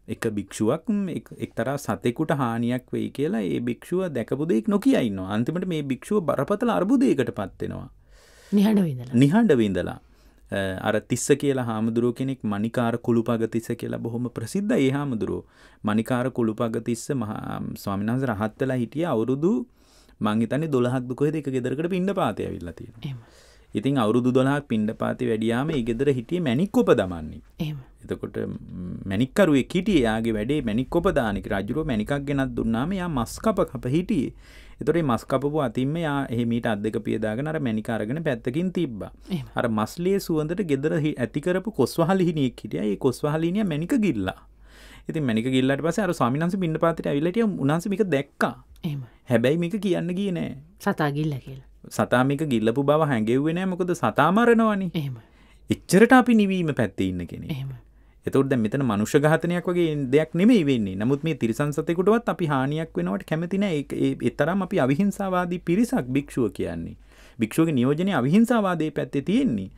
S3: එක භික්ෂුවක් එක්තරා සතෙකුට හානියක් වෙයි කියලා ඒ භික්ෂුව දැකපුදෙක් නොකිය ඉන්න අන්තිමට මේ භික්ෂුව බරපතල අර්බුදයකට පත්වෙනවා.
S2: නිහඬ විඳලා.
S3: අර තිස්ස කියලා හාමුදුරුව කෙනෙක් මනිකාර කුළුපගතිස්ස කියලා බොහොම ප්‍රසිද්ධ ඒ හාමුදුරුව. මනිකාර කුළුපගතිස්ස ස්වාමිනාස රහත් වෙලා හිටිය අවුරුදු මංහිතන්නේ දොළහක් කොහෙද එක ගෙදරකට පින්ඩ පාතය විල්ලා තියෙන ඉතින් අවුරුදු දොලහක් පින්ඩ පාති වැඩියාම ඒ ගෙදර හිටිය මැනික්කොප දමන්නේ. එතකොට මැනික්කරුවෙක් හිටිය යාගේ වැඩේ මැනික්කොප දානික රජුරුව මැනිකක් ගෙනත් දුන්නාම යා මස්කප කප හිටියේ එතොට මස්කපපු අතින්ම යා එහිමීට අදක පියදාගෙන අර මැනිකාරගෙන පැත්තකින් තිබ්බ. අර මස්ලිය සුවඳට ගෙදර ඇතිකරපු කොස්වහලිහිනියෙක් හිටිය. ඒ කොස්වහලිනිය මැනික ගිල්ලා. ඉතින් මැනික ගිල්ලට පස අර ස්වාමිනන්ස පින්ඩ පාතිට ඇවිලටිය උන්හන්සමික දැක්කා. හැබැයි මේක කියන්න ගිය නෑ.
S2: සතා ගිල්ල කියලා.
S3: සතාමික ගිල්ලපු බව හැඟෙව්වෙනෑ මොකද සතාමරණවනි
S2: එහෙම
S3: එච්චරට අපි නිවීම පැත්තේ ඉන්න කෙනෙ
S2: එහෙම
S3: එතකොට දැන් මෙතන මනුෂ්‍ය ඝාතනයක් වගේ දෙයක් නෙමෙයි වෙන්නේ. නමුත් මේ තිරිසන් සතෙකුටවත් අපි හානියක් වෙනවට කැමති නැහැ. ඒ තරම් අපි අවිහිංසාවාදී පිරිසක් භික්ෂුව කියන්නේ. භික්ෂුවගේ නියෝජනය අවිහිංසාවාදයේ පැත්තේ තියෙන්නේ.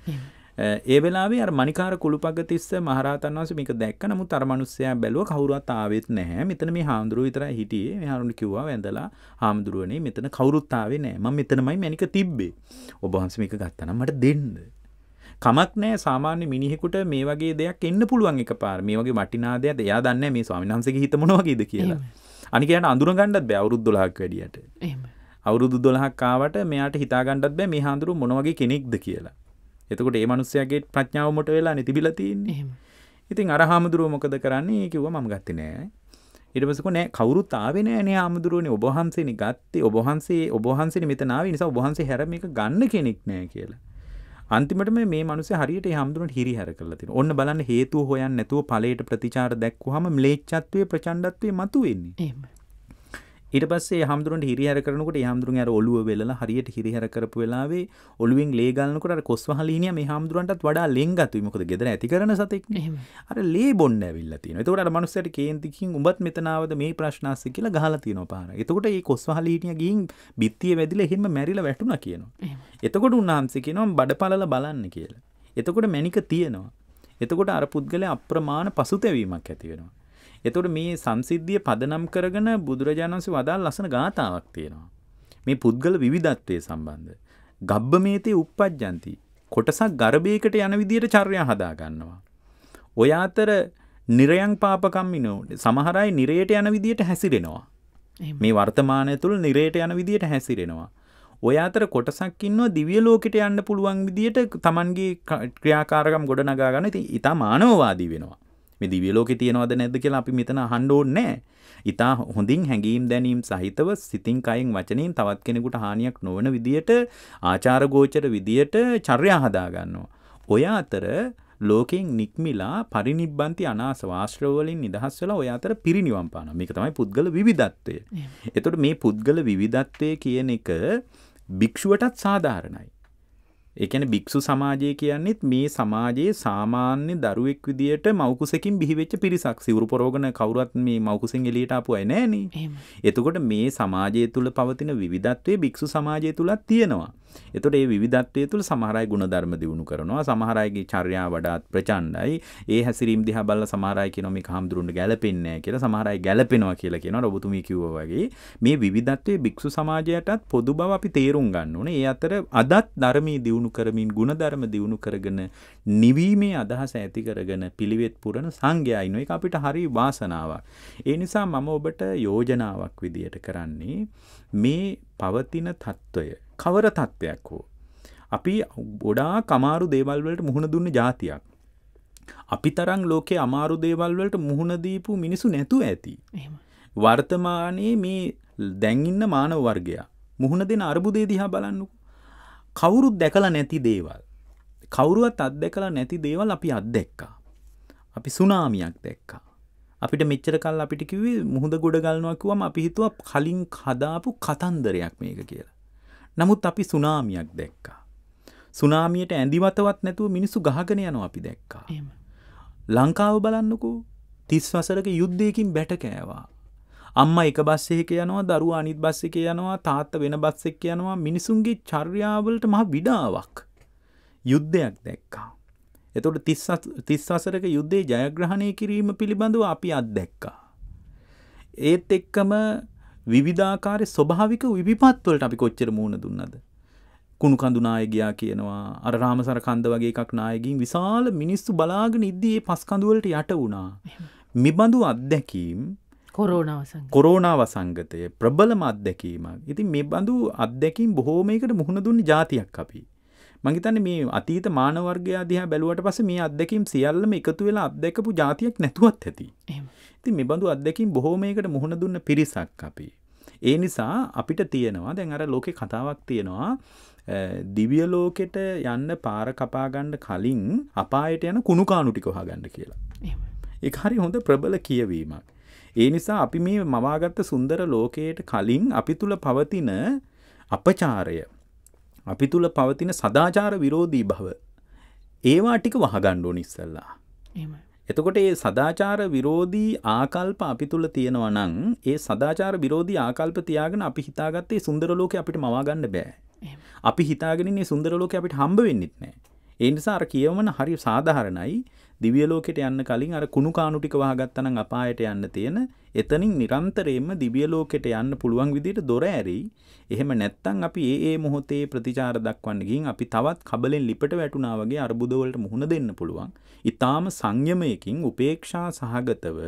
S3: ඒ වෙලාවේ අර මණිකාර කුළුපග්ගතිස්ස මහරහතන් වහන්සේ මේක දැක්ක නමුත් අර මිනිස්සයා බැලුවා කවුරුවත් ආවෙත් නැහැ. මෙතන මේ හාමුදුරුවෝ විතරයි හිටියේ. මේ හාමුදුරුවෝ කිව්වා වැඳලා හාමුදුරුවනේ මෙතන කවුරුත් ආවේ නැහැ. මම මෙතනමයි මැනික තිබ්බේ. ඔබ වහන්සේ මේක ගත්තා නම් මට දෙන්න. කමක් නෑ සාමාන්‍ය මිනිහෙකුට මේ වගේ දෙයක් එන්න පුළුවන් එක පාර මේ වගේ වටිනා දෙයක් එයා දන්නේ මේ ස්වාමීන් වහන්සේගේ හිත මොන වගේද කියලා. අනික එයාට අඳුර ගන්නත් බෑ අවුරුදු 12ක් වැඩියට. අවුරුදු 12ක් ආවට මෙයාට හිතා ගන්නත් බෑ මේ හාඳුරු මොන වගේ කෙනෙක්ද කියලා. එතකොට ඒ මිනිස්යාගේ ප්‍රඥාව මොට වෙලානේ තිබිලා තියෙන්නේ.
S2: එහෙම.
S3: ඉතින් අර හාමුදුරුව මොකද කරන්නේ කිව්වා මම ගත්තේ නෑ. ඊට පස්සේ කො නෑ කවුරුත් ආවේ නෑ හාමුදුරුවනේ ඔබ වහන්සේනේ ගත්තේ ඔබ වහන්සේ ඔබ වහන්සේනේ මෙතන ආවේ නිසා ඔබ වහන්සේ හැර මේක ගන්න කෙනෙක් නෑ කියලා. අන්තිමට මේ මනුස්සේ හරියට හාමුදුරන්ට හිරිහැර කරලා තියෙනවා. ඔන්න බලන්න හේතුව හොයන්න නැතුව ඵලයට ප්‍රතිචාර දැක්වුවාම ම්ලේච්ඡත්වයේ ප්‍රචණ්ඩත්වයේ මතුවෙන්නේ. ඊට පස්සේ හාමුදුරන්ට හිරිහැර කරනකොට හාමුදුරන් අර ඔළුව වෙලලා හරියට හිරිහැර කරපු වෙලාවේ ඔළුවෙන් ලේ ගලනකොට අර කොස්වහලීනියා මේ හාමුදුරන්ටත් වඩා ලෙන් ගතුයි. මොකද ගෙදර ඇති කරන.
S2: එහෙම.
S3: අර ලේ බොන්න ඇවිල්ලා තියෙනවා. එතකොට අර මනුස්සයාට කේන්තිකින් උඹත් මෙතන ආවද මේ ප්‍රශ්න අස්සේ කියලා ගහලා තියෙනවා පාර. එතකොට මේ කොස්වහලීනියා ගිහින් බිත්තිය වැදිලා එහෙම මැරිලා වැටුණා කියනවා. එතකොට උන්වහන්සේ කියනවා බඩපළල බලන්න කියලා. එතකොට මැනික තියෙනවා. එතකොට අර පුද්ගලයා අප්‍රමාණ පසුතැවීමක් ඇති වෙනවා. එතකොට මේ සංසිද්ධිය පදනම් කරගෙන බුදුරජාණන් වහන්සේ වදාළ ලස්සන ගාථාවක් තියෙනවා. මේ පුද්ගල විවිධත්වයේ සම්බන්ධ. ගබ්බමේතේ uppajjanti. කොටසක් ගර්භයකට යන විදියට චර්යා හදා ගන්නවා. ඔය අතර නිරයන් පාපකම්මිනෝ සමහර අය නිරයට යන විදියට හැසිරෙනවා. මේ වර්තමානය තුළ නිරයට යන විදියට හැසිරෙනවා. ඔය අතර කොටසක් ඉන්නවා දිව්‍ය ලෝකෙට යන්න පුළුවන් විදියට Tamanගේ ක්‍රියාකාරකම් ගොඩනගා ගන්න ඉතින් ඊට මානවවාදී වෙනවා. මේ දිව්‍ය ලෝකේ තියනවද නැද්ද කියලා අපි මෙතන අහන්න ඕනේ නැහැ. ඊටා හොඳින් හැඟීම් දැනීම් සහිතව සිතින් කයින් වචනයෙන් තවත් කෙනෙකුට හානියක් නොවන විදියට ආචාර ගෝචර විදියට චර්යා හදා ගන්නවා. ඔය අතර ලෝකෙන් නික්මිලා පරිනිබ්බන්ති අනාස වාශ්‍රව වලින් නිදහස් වෙලා ඔය අතර පිරිනිවන් පානවා. මේක තමයි පුද්ගල විවිධත්වය. එතකොට මේ පුද්ගල විවිධත්වය කියන එක භික්ෂුවටත් සාධාරණයි. එකන භික්‍ෂු සමාජය කියන්නෙත් මේ සමාජයේ සාමාන්‍ය දරුවෙක් විදියට මවකුසකින් බිහිවෙච්ච පිරිසක්. සිවරු පරෝගන කවරත් මේ මවකුසින් එලියට අපපු ඇනෑන එතකොට මේ සමාජය තුළ පවතින විධත්වය භික්‍ෂු සමාජය තුළත් තියෙනවා එතොට ඒ විධත්වය තුළ සමහරයි ගුණ ධර්ම දියුණු කරනවා. සමහරයිගේ චර්යා වඩාත් ප්‍රචන්්ඩයි ඒ හැසිරීම් දිහ බල සමාරයි නොමි හාමුදුරුන්ට ගැලපෙන්නේ කියලා. සමහරයි ගැලපෙනවා කියලා කියන ඔබතුමි කිව්ව වගේ. මේ විධත්වය භික්ෂු සමාජයටත් පොදු බව අපි තේරුම් ගන්න ඕන. ඒ අතර අදත් ධර්මී දියුණු කරමින් ගුණධර්ම දියුණු කරගෙන නිවීමේ අදහස ඇති කරගෙන පිළිවෙත් පුරණ සංඝයායින එක අපිට හරි වාසනාවක්. ඒ නිසා මම ඔබට යෝජනාවක් විදියට කරන්නේ මේ පවතින තත්ත්වය කවර තත්ත්වයක් හෝ. අපි ගොඩා කමාරු දේවල්වලට මුහුණ දුන්න ජාතියක්. අපි තරං ලෝකේ අමාරු දේවල්වලට මුහුණදීපු මිනිසු නැතු ඇති. වර්තමානයේ මේ දැන්ඉන්න මානව වර්ගයා මුහුණ දෙන අර්බුදේ දිහා බලන්නු. කවුරුත් දැකලා නැති දේවල්. කවුරුවත් අත්දැකලා නැති දේවල් අපි අත්දැක්කා. අපි සුනාමියක් දැක්කා. අපිට මෙච්චර කල් අපිට කිවේ මුහද ගොඩ ගලනවකුවම අපි හිතුව කලින් කදාපු කතන්දරයක් මේක කියලා. නමුත් අපි සුනාමියක් දැක්කා. සුනාමියට ඇඳිවතවත් නැතුව මිනිස්සු ගහගෙන යනවා අපි දැක්කා. ලංකාව බලන්නකු තිස් වසරක යුද්ධයකින් බැට කෑවා. අම්ම එක බස් එක යනවා දරුව අනිත් බස් එක යනවා තාත්ත වෙන බස් එක් යනවා මිනිසුන්ගේ චර්යාවලට මහ විඩාවක් යුද්ධයක් දැක්කා. එතොට තිස් වසරක යුද්ධේ ජයග්‍රහණය කිරීම පිළිබඳව අපි අත්දැක්කා. ඒත් එක්කම විවිධාකාරය ස්වභාවික විපත්වලට අපි කොච්චර මුණ දුන්නද. කුණු කඳු නායගයා කියනවා අර රාමසර කන්ද වගේ එකක් නායකින් විශාල මිනිස්සු බලාගෙන ඉද්දී පස් කඳුවලට යට වුණා. මිබඳු අත්දැකීම් කොරෝනාව සංගතය ප්‍රබලම අත්දැකීමක් ඉතින් මේ බඳු අත්දැකින් බොහෝමයකට මුහුණ දුන්න ජාතියක් අපි. මංහිතන්න මේ අතීත මානවර්ගයා දිහා බැලුවට පස මේ අත්දැකීම් සියල්ලම එකතු වෙලා අත්දැකපු ජාතියක් නැතුවත් ඇති. ඉතින් මේ බඳු අත්දැකින් බොහෝමයකට මුහුණ දුන්න පිරිසක් අපි. ඒ නිසා අපිට තියෙනවා දැන් අර ලෝකෙ කතාවක් තියෙනවා දිවිය ලෝකෙට යන්න පාර කපාගණ්ඩ කලින් අපායට යන කුණුකානු ටික හගන්න කියලා. ඒ හරි හොඳ ප්‍රබල කියවීමක්. ඒ නිසා අපි මේ මවාගත්ත සුන්දර ලෝකයට කලින් අපි තුළ පවතින අපචාරය අපි තුළ පවතින සදාචාර විරෝධී භව ඒවා ටික වහගණ්ඩෝ නිස්සල්ලා. එතකොට ඒ සදාචාර විරෝධී ආකල්ප අපි තුළ තියෙනවා නං ඒ සදාචාර විරෝධී ආකල්ප තියාගෙන අපි හිතාගත්තේ සුන්දර ලෝක අපිට මවාගන්න බෑ. අපි හිතාගෙනන්නේ සුන්දර ලෝක අපිට හම්බ වෙන්නෙත් නෑ. ඒ නිසා අර කියවමන හරි සාධහරණයි දිවියලෝකෙට යන්න කලින් අර කුණු කානුටික වහගත්තනම් අපායට යන්න තියෙන එතනින් නිරන්තරයෙන්ම දිවියලෝකෙට යන්න පුළුවන් විදිට දොර ඇරී එහෙම නැත්තං අපි ඒ ඒ මොහොතේ ප්‍රතිචාර දක්වන්නගින් අපි තවත් කබලෙන් ලිපට වැටුනා වගේ අර්බුදවලට මුහුණ දෙන්න පුළුවන්. ඉතාම සංයමයකින් උපේක්ෂා සහගතව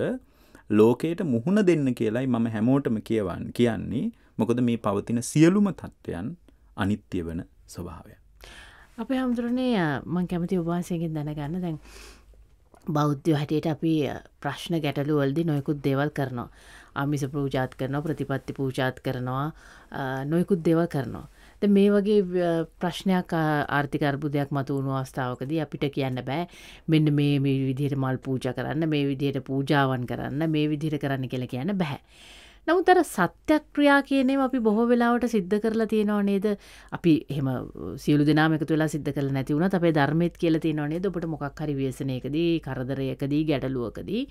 S3: ලෝකයට මුහුණ දෙන්න කියලයි මම හැමෝටම කියවන්න කියන්නේ මොකද මේ පවතින සියලුම තත්ත්වයන් අනිත්‍ය වන ස්වභාවය.
S2: අපේ හමුදුරනේ මං කැමති ඔබවාසයගෙන් දැනගන්න දැන් බෞද්ධ හැටියට අපි ප්‍රශ්න ගැටලු වල්දි නොයකුත් දේවල් කරනවා. අමිස පූජාත් කරනවා ප්‍රතිපත්ති පූජාත් කරනවා නොයකුත් දේවල් කරනවා. මේ වගේ ප්‍රශ්නයක් ආර්ථික අර්බුදයක් මතු වුණු අවස්ථාවකදී අපිට කියන්න බෑ මෙන්න මේ මේ විදිහට මල් පූජ කරන්න මේ විදිහට පූජාවන් කරන්න මේ විදිහට කරන්න කියල කියන්න බැහැ. නමුත් අර සත්‍යක්‍රියා කියනේ අපි බොහෝ වෙලාවට සිද්ධ කරලා තියෙනවා නේද අපි එහෙම සියලු දෙනාම එකතු වෙලා සිද්ධ කරලා නැති වුණත් අපේ ධර්මෙත් කියලා තියෙනවා නේද ඔබට මොකක් හරි ව්‍යසනයකදී කරදරයකදී ගැටලුවකදී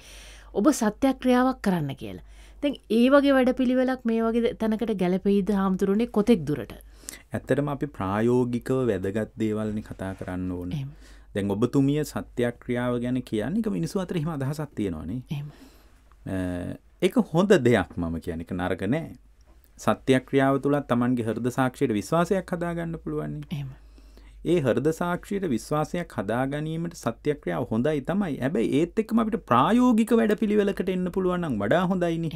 S2: ඔබ සත්‍යක්‍රියාවක් කරන්න කියලා. දැන් ඒ වගේ වැඩපිළිවෙලක් මේ වගේ තැනකට ගැලපෙයිද හාමුදුරුවනේ කොතෙක් දුරට.
S3: ඇත්තටම අපි ප්‍රායෝගිකව වැදගත් දේවල්නි කතා කරන්න ඕන. දැන් ඔබතුමිය සත්‍යක්‍රියාව ගැන කියන්නේ මිනිසු අතර හිම අදහසක් තියෙනවානේ. එක හොඳ දෙයක් මම කියන එක නරක නෑ සත්‍යක්‍රියාව තුළත් තමන්ගේ හරද සාක්ෂයට විශ්වාසයක් හදාගන්න පුළුවන්නේ ඒ හරද සාක්ෂයට විශ්වාසයක් හදා ගැනීමට සත්‍යක්‍රියාව හොඳයි තමයි. ඇබැයි ඒත් එක්ම අපිට ප්‍රායෝගික වැඩ පිළිවෙලකට එන්න පුළුවන්නම් වඩා හොඳයිනි.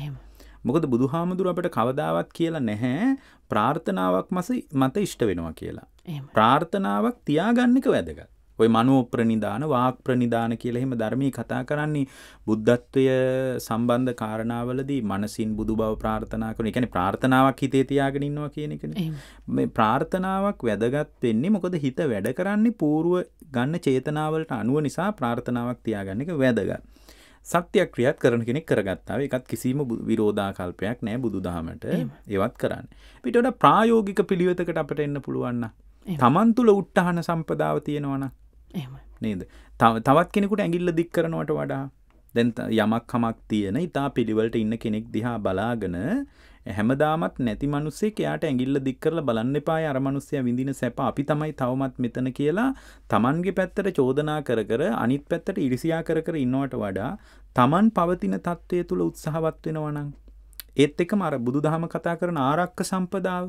S3: මොකද බුදු හාමුදුර අපට කවදාවත් කියලා නැහැ. ප්‍රාර්ථනාවක් මස මත ඉෂ්ට වෙනවා කියලා. ප්‍රාර්ථනාවක් තියාගන්නක වැදගත් ඔය මනෝ ප්‍රනිධාන වාක් ප්‍රනිධාන කියලා එහෙම ධර්මී කතා කරන්නේ බුද්ධත්වය සම්බන්ධ කාරණාවලදී මනසින් බුදු බව ප්‍රාර්ථනා කරන එකන ප්‍රාර්ථනාවක් හිතේ තියාගෙන ඉන්නවා කියන එකන මේ ප්‍රාර්ථනාවක් වැදගත් වෙන්නේ මොකද හිත වැඩ කරන්නේ පූර්ුව ගන්න චේතනාවලට අනුව නිසා ප්‍රාර්ථනාවක් තියාගන්න එක වැදගත්. සත්‍යක්‍රියත් කරන කෙනෙක් කරගත්තාව එකත් කිසිම විරෝධාකල්පයක් නෑ බුදු දහමට ඒවත් කරන්න. පිටට ප්‍රායෝගික පිළිවෙතකට අපට එන්න පුළුවන්න. තමන් තුළ උට්ටහන සම්පදාව තියෙනවන නේද? තව තවත් කෙනෙකුට ඇගිල්ල දික් කරනවට වඩා දැන් ත- යමක් කමක් තියෙන ඉතා පිළිවලට ඉන්න කෙනෙක් දිහා බලාගෙන හැමදාමත් නැති මනුස්සේ එයාට ඇගිල්ල දික් කරලා බලන්න එපා අර මනුස්සය විඳින සැප අපි තමයි තවමත් මෙතන කියලා තමන්ගේ පැත්තට චෝදනා කර කර අනිත් පැත්තට ඉරිසියා කර කර ඉන්නවට වඩා තමන් පවතින තත්ත්වය තුළ උත්සාහවත් වෙනවනම් ඒත් එකම අර බුදු දහම කතා කරන ආරක්ක සම්පදාව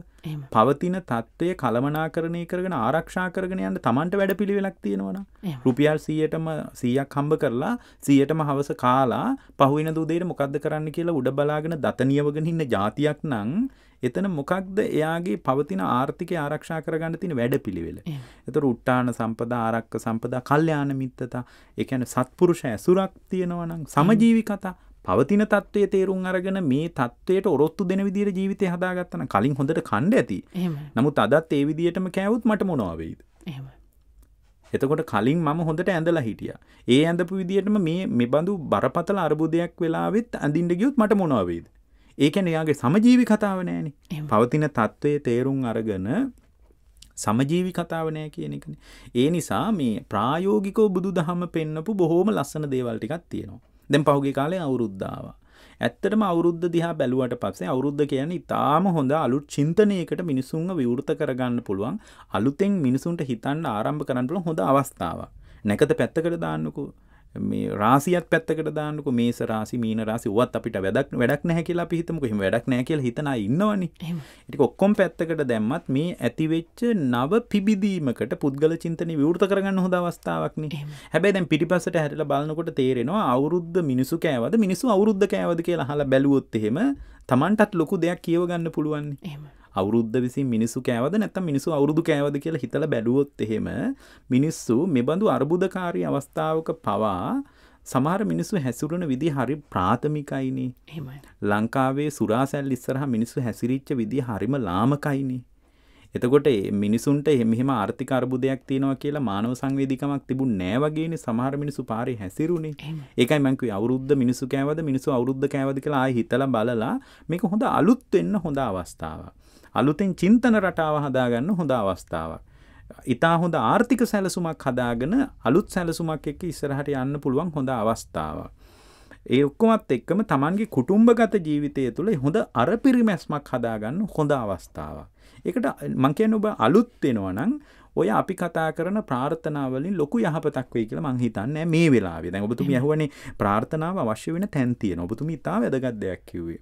S3: පවතින තත්ත්වය කළමනාකරණය කරගෙන ආරක්ෂා කරගෙන යන්න තමන්ට වැඩ පිළිවෙලක් තියෙනවන. රුපියල් සීයටම සීයක් හම්බ කරලා සීයටම හවස කාලා පහුවෙන දුදේට මොකක්ද කරන්න කියලා උඩ බලාගෙන දතනියවගෙන ඉන්න ජාතියක් නං එතන මොකක්ද එයාගේ පවතින ආර්ථිකය ආරක්ෂා කරගන්න තින වැඩ පිළිවෙල. එත රුට්ටාන සම්පදා ආරක්ක සම්පදා කල්්‍යයාන මිත්තතා එකන සත්පුරුෂ ඇසුරක් තියෙනවනම් සමජීවි කතා පවතින තත්වය තේරුම් අරගෙන මේ තත්වයට ඔරොත්තු දෙන විදිර ජීවිතය හදාගත්තන කලින් හොඳට කණ්ඩ ඇති. නමුත් අදත් ඒ විදියටම කෑවුත් මට මොනවාවෙයිද
S2: එහෙම
S3: එතකොට කලින් මම හොඳට ඇඳලා හිටිය. ඒ ඇඳපු විදිහටම මේ මෙබඳු බරපතල අර්බුදයක් වෙලාවෙත් ඇඳින්ට ගියුත් මට මොනවේද ඒකැන එයාගේ සමජීවි කතාව නෑන. පවතින තත්ත්වය තේරුම් අරගෙන සමජීවි කතාව නෑ කියන එකන. ඒ නිසා මේ ප්‍රායෝගිකෝ බුදු දහම පෙන්න්නපු බොහෝම ලස්සන දේවල්ටිකක් තියෙනවා දැන් පහුගේ කාලේ අවුරුද්ධාව ඇත්තටම අවුරුද්ධ දිහා බැලුවට පස්සේ අවුරුද්ධ කියන ඉතාම හොඳ අලුත් චින්තනයකට මිනිසුන්ව විවෘත කරගන්න පුළුවන් අලුතෙන් මිනිසුන්ට හිතන්න ආරම්භ කරන්න පුළුවන් හොඳ අවස්ථාවක්. නැකත පැත්තකට දාන්නකෝ. මේ රාසියත් පැත්තකට දාන්නක මේස රාසි මීන රාසි වත් අපිට වැඩක් වැඩක් නැහැ කියලා අපි හිතමුකෝ. එහෙම වැඩක් නැහැ කියලා හිතන ඉන්නවනේ. ඉතින් ඔක්කොම පැත්තකට දැම්මත් මේ ඇතිවෙච්ච නව පිබිදීමකට පුද්ගල චින්තනය විවෘත කරගන්න හොඳ අවස්ථාවක් නේ
S2: එහෙම.
S3: හැබැයි දැන් පිටිපස්සට හැරිලා බලනකොට තේරෙනවා අවුරුද්ද මිනිසු කෑවද මිනිසු අවුරුද්ද කෑවද කියලා අහලා බැලුවොත් එහෙම Tamanටත් ලොකු දෙයක් කියව ගන්න පුළුවන් අවුරුද්ධ විසින් මිනිස්සු කෑවද නැත්තම් මිනිස්සු අවුරුදු කෑවද කියලා හිතලා බැලුවොත් එහෙම මිනිස්සු මෙබඳු අර්බුදකාරී අවස්ථාවක පවා සමහර මිනිස්සු හැසිරුණ විදි හරි ප්‍රාථමිකයිනේ ලංකාවේ සුරාසැල් ඉස්සරහ මිනිස්සු හැසිරිච්ච විදිහ හරිම ලාමකයිනේ එතකොට මිනිසුන්ට එහෙම ආර්ථික අර්බුදයක් තියෙනවා කියලා මානව සංවේදීකමක් තිබුණ නෑ වගේනේ සමහර මිනිස්සු පාරේ හැසිරුනේ
S2: එහෙම.
S3: ඒකයි මං කිව්වේ අවුරුද්ද මිනිස්සු කෑවද මිනිස්සු අවුරුද්ද කෑවද කියලා ආයෙ හිතලා බලලා මේක හොඳ අලුත් වෙන්න හොඳ අවස්ථාවක්. අලුතෙන් චින්තන රටාව හදාගන්න හොඳ අවස්ථාවක්. ඉතා හොඳ ආර්ථික සැලසුමක් හදාගෙන අලුත් සැලසුමක් එක්ක ඉස්සරහට යන්න පුළුවන් හොඳ අවස්ථාවක්. ඒ ඔක්කොමත් එක්කම තමන්ගේ කුටුම්භගත ජීවිතය තුළ හොඳ අර පිරිමැස්මක් හදාගන්න හොඳ අවස්ථාවක්. ඒකට මං කියන්නේ ඔබ අලුත් වෙනවා නම් ඔය අපි කතා කරන ප්‍රාර්ථනාවලින් ලොකු යහපතක් වෙයි කියලා මං හිතන්නේ මේ වෙලාවේ. දැන් ඔබතුමිය අහුවනේ ප්‍රාර්ථනාව අවශ්‍ය වෙන තැන් තියෙනවා. ඔබතුමිය ඉතා වැදගත් දෙයක් කිව්වේ.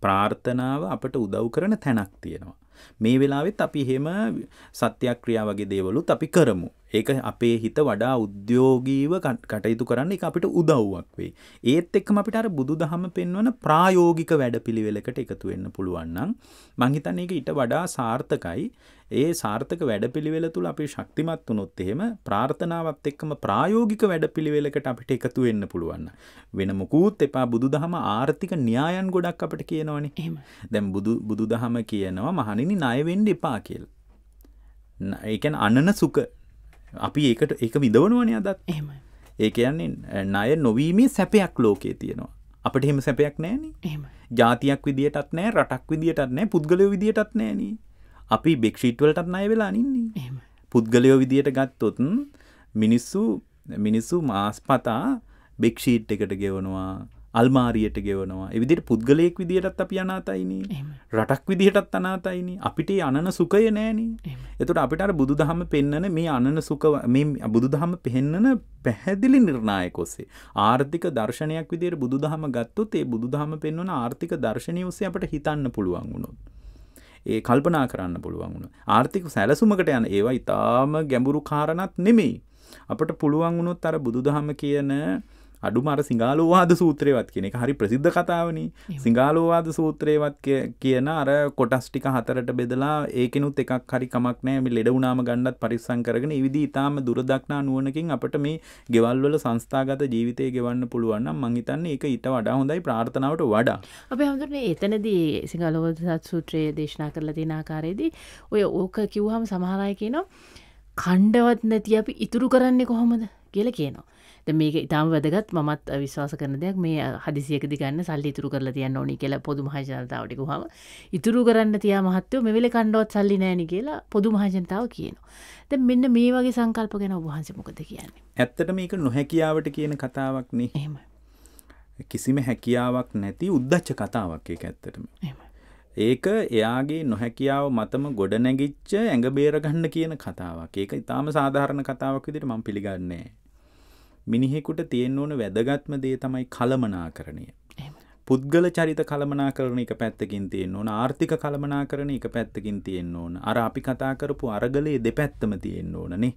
S3: ප්‍රාර්ථනාව අපට උදව් කරන තැනක් තියෙනවා. මේ වෙලාවෙත් අපි එහෙම සත්‍යක්‍රියා වගේ දේවලුත් අපි කරමු. ඒක අපේ හිත වඩා උද්‍යෝගීව කට- කටයුතු කරන්න එක අපිට උදව්වක් වෙයි. ඒත් එක්කම අපිට අර බුදුදහම පෙන්වන ප්‍රායෝගික වැඩපිළිවෙලකට එකතු වෙන්න පුළුවන් නම් මං හිතන්නේ ඒක ඊට වඩා සාර්ථකයි. ඒ සාර්ථක වැඩපිළිවෙල තුල අපි ශක්තිමත් වුණොත් එහෙම ප්‍රාර්ථනාවත් එක්කම ප්‍රායෝගික වැඩපිළිවෙලකට අපිට එකතු වෙන්න පුළුවන්. වෙන මොකුත් එපා බුදුදහම ආර්ථික න්‍යායන් ගොඩක් අපිට කියනවනේ.
S2: එහෙම
S3: දැන් බුදු බුදුදහම කියනවා මහණෙනි ණය වෙන්න එපා කියලා. ඒ කියන්නේ අනන සුඛ අපි ඒකට ඒක විදවනවනේ අදත්.
S2: එහෙමයි
S3: ඒ කියන්නේ ණය නොවීමේ සැපයක් ලෝකේ තියෙනවා. අපිට එහෙම සැපයක්.
S2: එහෙමයි
S3: ජාතියක් විදියටත් නැහැ, රටක් විදියටත් නැහැ, පුද්ගලයෝ විදියටත් නැහැනේ. අපි බෙක්ෂීට් වලටත් ණය වෙලා නින්නේ.
S2: එහෙම
S3: පුද්ගලයෝ විදියට ගත්තොත් මිනිස්සු මිනිස්සු මාස්පතා බෙක්ෂීට් එකට ගෙවනවා අල්මාරියට ගෙවනවා. එවිදිට පුද්ගලයෙක් විදියටත් අපි අනාතයිනේ. රටක් විදිහටත් අනාතයිනි. අපිට අනන සුකය නෑනේ. එතුට අපිට බුදු දහම පෙන්නන මේ අනන සුක බුදු දහම පෙහෙන්නන පැහැදිලි නිර්ණායක ඔස්සේ. ආර්ථික දර්ශනයක් විදියට බුදු දහම ගත්තොත් ඒ බුදු දහම පෙන්වන ආර්ථික දර්ශනය ඔස්සේ අපට හිතන්න පුළුවන් වුණොත්. ඒ කල්පනා කරන්න පුළුවන් වුණ ආර්ථික සැලසුමකට යන ඒවා ඉතාම ගැඹුරු කාරණත් නෙමෙයි. අපට පුළුවන් වුණොත් අර බුදුදහම කියන අඩුම අර සිංහලෝවාද සූත්‍රයවත් කියන එක හරි ප්‍රසිද්ධ කතාවනි. සිංහලෝවාද සූත්‍රයවත් කිය- කියන අර කොටස් ටික හතරට බෙදලා ඒකෙනුත් එකක් හරි කමක් නෑ. මේ ලෙඩ වුණාම ගණ්ඩත් පරිස්සම් කරගෙන විදිහේ ඊටාම දුරදක්නා නුවණකින් අපිට මේ ගෙවල් වල සංස්ථාගත ජීවිතය ගෙවන්න පුළුවන් නම් මං හිතන්නේ ඒක ඊට වඩා හොඳයි ප්‍රාර්ථනාවට වඩා.
S2: අපේ හමුදුරනේ එතනදී සිංහලෝදසත් සූත්‍රයේ දේශනා කරලා තියෙන ආකාරයේදී ඔය ඕක කිව්වහම සමහර අය කියනවා කණ්ඩවත් නැති අපි ඉතුරු කරන්නේ කොහොමද? කියලා කියනවා. ද මේක ඉතාම වැදගත් මත් විශ්වාස කරන දෙයක් මේ හදිසියකදි ගන්න සල්ලි ඉතුරු කරලා තියන්න ඕනි කියලා පොදු මහජනතාවටිකු හම ඉතුරු කරන්න තියා මහත්තයෝ මෙවෙල කණ්ඩුවත් සල්ලි නෑනි කියලා පොදු මහජනතාව කියනවා. ද මෙන්න මේ වගේ සංකල්ප ගැන ඔබහන්ස මොකද කියන්නේ.
S3: ඇත්තට මේක නොහැකියාවට කියන කතාවක්නේ
S2: එම
S3: කිසිම හැකියාවක් නැති උද්දච්ච කතාවක් එක ඇත්තටම. ඒක එයාගේ නොහැකියාව මතම ගොඩ නැගිච්ච ඇඟ බේරගන්න කියන කතාවක් ඒක ඉතාම සාධාරණ කතාවක් විදිට මං පිළිගන්නේ. මිනිහෙකුට තියෙන්න ඕන වැදගත්ම දේ තමයි කළමනා කරණය.
S2: එම
S3: පුද්ගල චරිත කළමනා කරන එක පැත්තකින් තියෙන්න ඕන ආර්ථික කළමනා කරන එක පැත්තකින් තියෙන්න ඕන අර අපි කතා කරපු අරගලේ දෙපැත්තම තියෙන්න ඕනනේ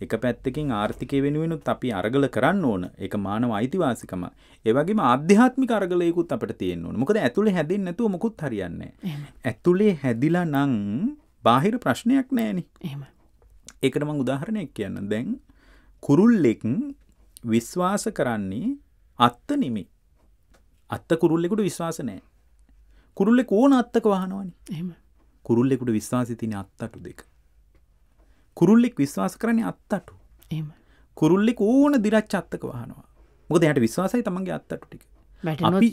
S3: එක පැත්තකින් ආර්ථිකය වෙනුවෙනුත් අපි අරගල කරන්න ඕන. එක මානව අයිතිවාසිකම. ඒවගේම ආධ්‍යාත්මික අරගලයකුත් අපට තියෙන්න ඕන. මොකද ඇතුළේ හැදින් නැතුව මුකුත් හරියන්නේ
S2: එම
S3: ඇතුළේ හැදිලා නං බාහිර ප්‍රශ්නයක් නෑනි
S2: එම
S3: ඒකට මං උදාහරණයක් කියන්න දැන් කුරුල්ලෙක් විශ්වාස කරන්නේ අත්ත නෙමි අත්ත කුරුල්ලෙකුට විශ්වාස නෑ කුරුල්ලෙ ඕන අත්තක වහනවනි.
S2: එම
S3: කුරුල්ලෙකුට විශ්වාසි තින අත්තටු දෙක. කුරුල්ලෙක් විශ්වාස කරන්නේ අත්තටු.
S2: එම
S3: කුරුල්ලෙක් ඕන දිරච්ච අත්තක වහනවා. මොකද යට විශ්වාසයි තමන්ගේ අත්තටු ටික.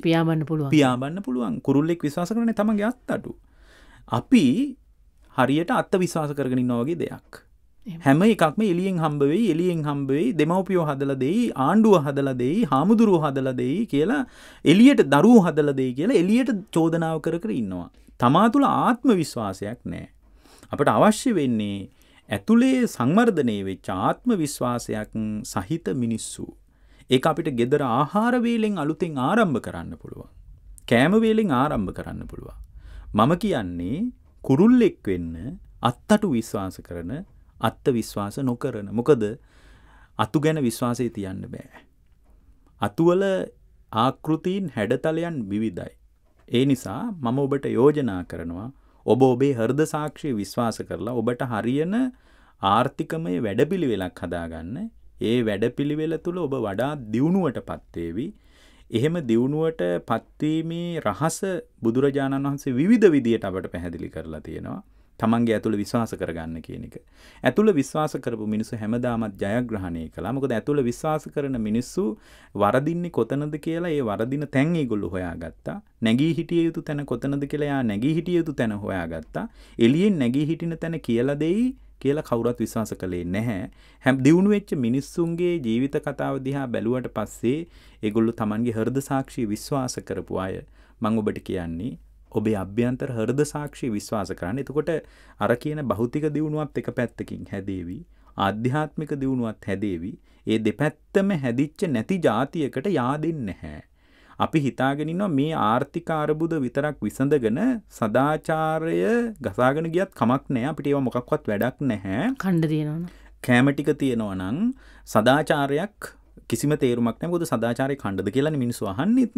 S2: පියාබන්න පුළුවන්.
S3: පියාබන්න පුළුවන්. කුරුල්ලෙක් විශ්වාස කරන තමන්ගේ අත්තටු. අපි හරියට අත්ත විශ්වාස කරගෙන නොවගේ දෙයක්. හැම එකක්ම එලියෙන් හම්බවෙයි එලියෙන් හම්බවෙයි දෙමවපියෝ හදල දෙයි ආණ්ඩුව හදල දෙයි හාමුදුරුව හදල දෙයි කියලා එලියට දරුව හදල දෙයි කියලා එලියට චෝදනාව කර කර ඉන්නවා. තමා තුළ ආත්ම විශ්වාසයක් නෑ. අපට අවශ්‍ය වෙන්නේ ඇතුළේ සංවර්ධනය වෙච්ච ආත්ම විශ්වාසයක් සහිත මිනිස්සු. ඒ අපිට ගෙදර ආහාරවේලෙන් අලුතෙන් ආරම්භ කරන්න පුළුවන්. කෑමවේලෙන් ආරම්භ කරන්න පුළුවන්. මම කියන්නේ කුරුල්ලෙක් වෙන්න අත්තටු විශ්වාස කරන අත්ත විශ්වාස නොකරන මොකද අතු ගැන විශ්වාසය තියන්න බෑ. අතුවල ආකෘතීන් හැඩතලයන් විවිධයි. ඒ නිසා මම ඔබට යෝජනා කරනවා ඔබ ඔබේ හර්ද සාක්ෂය විශ්වාස කරලා ඔබට හරියන ආර්ථිකමය වැඩපිළිවෙලක් හදාගන්න ඒ වැඩපිළිවෙල තුළ ඔබ වඩා දියුණුවට පත්වේවි එහෙම දියුණුවට පත්වීමේ රහස බුදුරජාණන් වහන්සේ විවිධ විදියට අපට පැහැදිලි කරලා තියෙනවා තමන්ගේ ඇතුළ විශ්වාස කරගන්න කියන එක. ඇතුළ විශ්වාස කරපු මිනිස්සු හැමදාමත් ජයග්‍රහණය කළා. මොකද ඇතුළ විශ්වාස කරන මිනිස්සු වරදින්නේ කොතනද කියලා ඒ වරදින තැන් ඒගොල්ලෝ හොයාගත්තා. නැගී හිටිය යුතු තැන කොතනද කියලා යා නැගී හිටිය යුතු තැන හොයාගත්තා. එළියෙන් නැගී හිටින තැන කියලා දෙයි කියලා කවුරුත් විශ්වාස කළේ නැහැ. හැම දියුණු වෙච්ච මිනිස්සුන්ගේ ජීවිත කතාව දිහා බැලුවට පස්සේ ඒගොල්ලෝ Tamanගේ හෘද සාක්ෂිය විශ්වාස කරපු අය මම ඔබට කියන්නේ ඔබේ අභ්‍යන්තර හෘද සාක්ෂි විශ්වාස කරන්න. එතකොට අර කියන භෞතික දියුණුවත් එක පැත්තකින් හැදේවි ආධ්‍යාත්මික දියුණුවත් හැදේවි. ඒ දෙපැත්තම හැදිච්ච නැති ජාතියකට yaadෙන්නේ නැහැ. අපි හිතාගෙනනවා මේ ආර්ථික අරබුද විතරක් විසඳගෙන සදාචාරය ගසාගෙන ගියත් කමක් නෑ අපිට ඒවා මොකක්වත් වැඩක් නැහැ.
S2: කණ්ඩ තියෙනවන.
S3: කෑමටික තියෙනවා නම් සදාචාරයක් කිසිම තේරුමක් නැ ොද සදාචාරය කණ්ඩද කියලන මිනිස්සු අහන්නෙත්.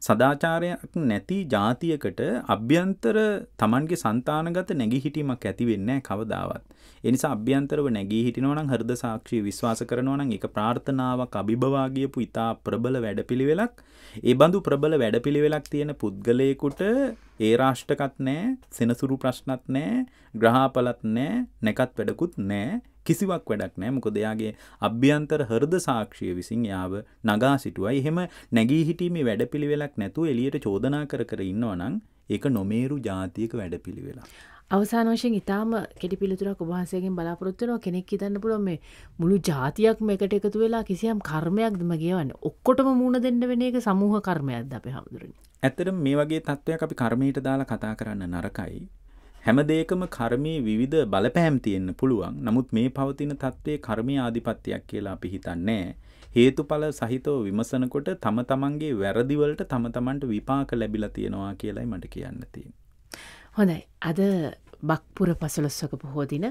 S3: සදාචාරයක් නැති ජාතියකට අභ්‍යන්තර තමන්ගේ සන්තානගත නැගි හිටීමක් ඇතිවෙන්න කවදාවත්. එනිසා අභ්‍යන්තරව නැගී හිටිනවනම් හරද සාක්ෂී විශ්වාස කරනවනම් එක ප්‍රාර්ථනාවක් අභිභවාගියපු ඉතා ප්‍රබල වැඩපිළිවෙලක් ඒ බඳු ප්‍රබල වැඩපිළිවෙලක් තියෙන පුද්ගලයකුට ඒ රාෂ්ටකත් නෑ සෙනසුරු ප්‍රශ්නත් නෑ ග්‍රහාපලත් නෑ නැකත් වැඩකුත් නෑ කිසිවක් වැඩක් නෑ මොකොදයාගේ අභ්‍යන්තර හර්ද සාක්ෂිය විසින් යාව නගා සිටුවයි. එහෙම නැගී හිටීමේ වැඩපිළිවෙලක් නැතුව එලියට චෝදනා කර කර ඉන්නවනං ඒක නොමේරු ජාතියක වැඩපිළිවෙලා.
S2: අවසාන වශයෙන් ඉතාම කෙටි පිළිතුරක් ඔබහන්සේගෙන් බලාපොරොත්තුනවා කෙනෙක් හිතන්න පුළුවන් මේ මුළු ජාතියක්ම එකට එකතු වෙලා කිසියම් කර්මයක්දම කියවන්න ඔක්කොටම මුණ දෙන්න වෙන එක සමූහ කර්මයක් අප හමුදුරන?
S3: ඇතර මේ වගේ තත්ත්වයක් අපි කර්මයට දාලා කතා කරන්න නරකයි. හැම දේකම කර්මයේ විවිධ බලපෑම් තියෙන්න පුළුවන් නමුත් මේ පවතින තත්ත්වයේ කර්මය ආධිපත්‍යයක් කියලා අපි හිතන්නේ. හේතුඵල සහිතව විමසනකොට තම තමන්ගේ වැරදිවලට තම තමන්ට විපාක ලැබිලා තියෙනවා කියලයි මට කියන්න තියෙන.
S2: හොඳයි අද බක්පුර පසලොස්වක පොහෝදින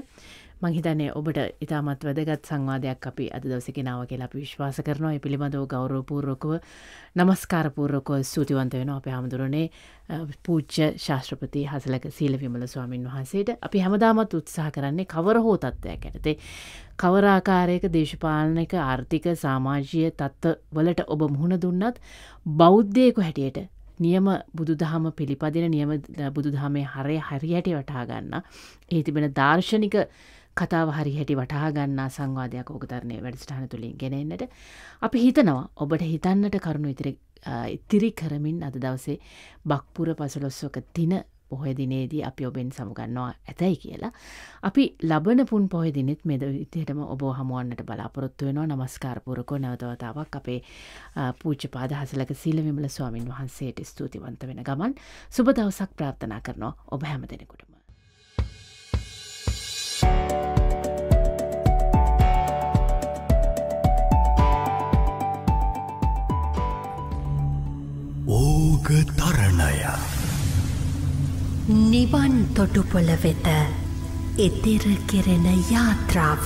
S2: මංහිතන්නේ ඔබට ඉතාමත් වැදගත් සංවාදයක් අපි අද දවසකෙනාව කියලා අපි විශ්වාස කරනවා. ඒ පිළිබඳව ගෞරවපූර්වකව නමස්කාරපූර්වකව සූතිවන්ත වෙන අප හමුදුරනේ. පූච්ච ශාස්ත්‍රපති හසලක සීල විමල ස්වාමින් වහන්සේට. අපි හැමදාමත් උත්සාහ කරන්නේ කවර හෝ තත්ත්වයක් ඇනතේ කවරාකාරයක දේශපාලනක ආර්ථික සාමාජීය තත්ත්ව වලට ඔබ මුහුණ දුන්නත් බෞද්ධයකු හැටියට නියම බුදුදහම පිළිපදින නියම බුදුදහමේ හරය හරියට වටා ගන්න ඒ තිබෙන දර්ශනික කතාව හරි හැටි වටහා ගන්නා සංවාධයක් ඕකතරණය වැඩස්ටාන තුළින් ගෙනෙන්නට අපි හිතනවා ඔබට හිතන්නට කරුණු ඉතිරි ඉතිරි කරමින් අද දවසේ බක්පුර පසුලොස්සක තින පොහොදිනේදී අපි ඔබෙන් සමුගන්නවා ඇතැයි කියලා. අපි ලබන පුන් පොහදිනෙත් මෙද විතියටම ඔබ හමුවන්නට බලාපොරොත්තු වෙනවා නමස්කාරපුරකෝ නැවතවතාවක් අපේ පූච පාද හසලක සීල විමල ස්වාමින් වහන්සේට ස්තුතිවන්ත වෙන ගමන් සුබ දවසක් ප්‍රාර්ථනා කරනවා ඔබ හැම දෙනෙකුටම.
S4: ඕග තරණය.
S1: නිවන් තොටුපොළ වෙත එතෙර කෙරෙන යාත්‍රාව.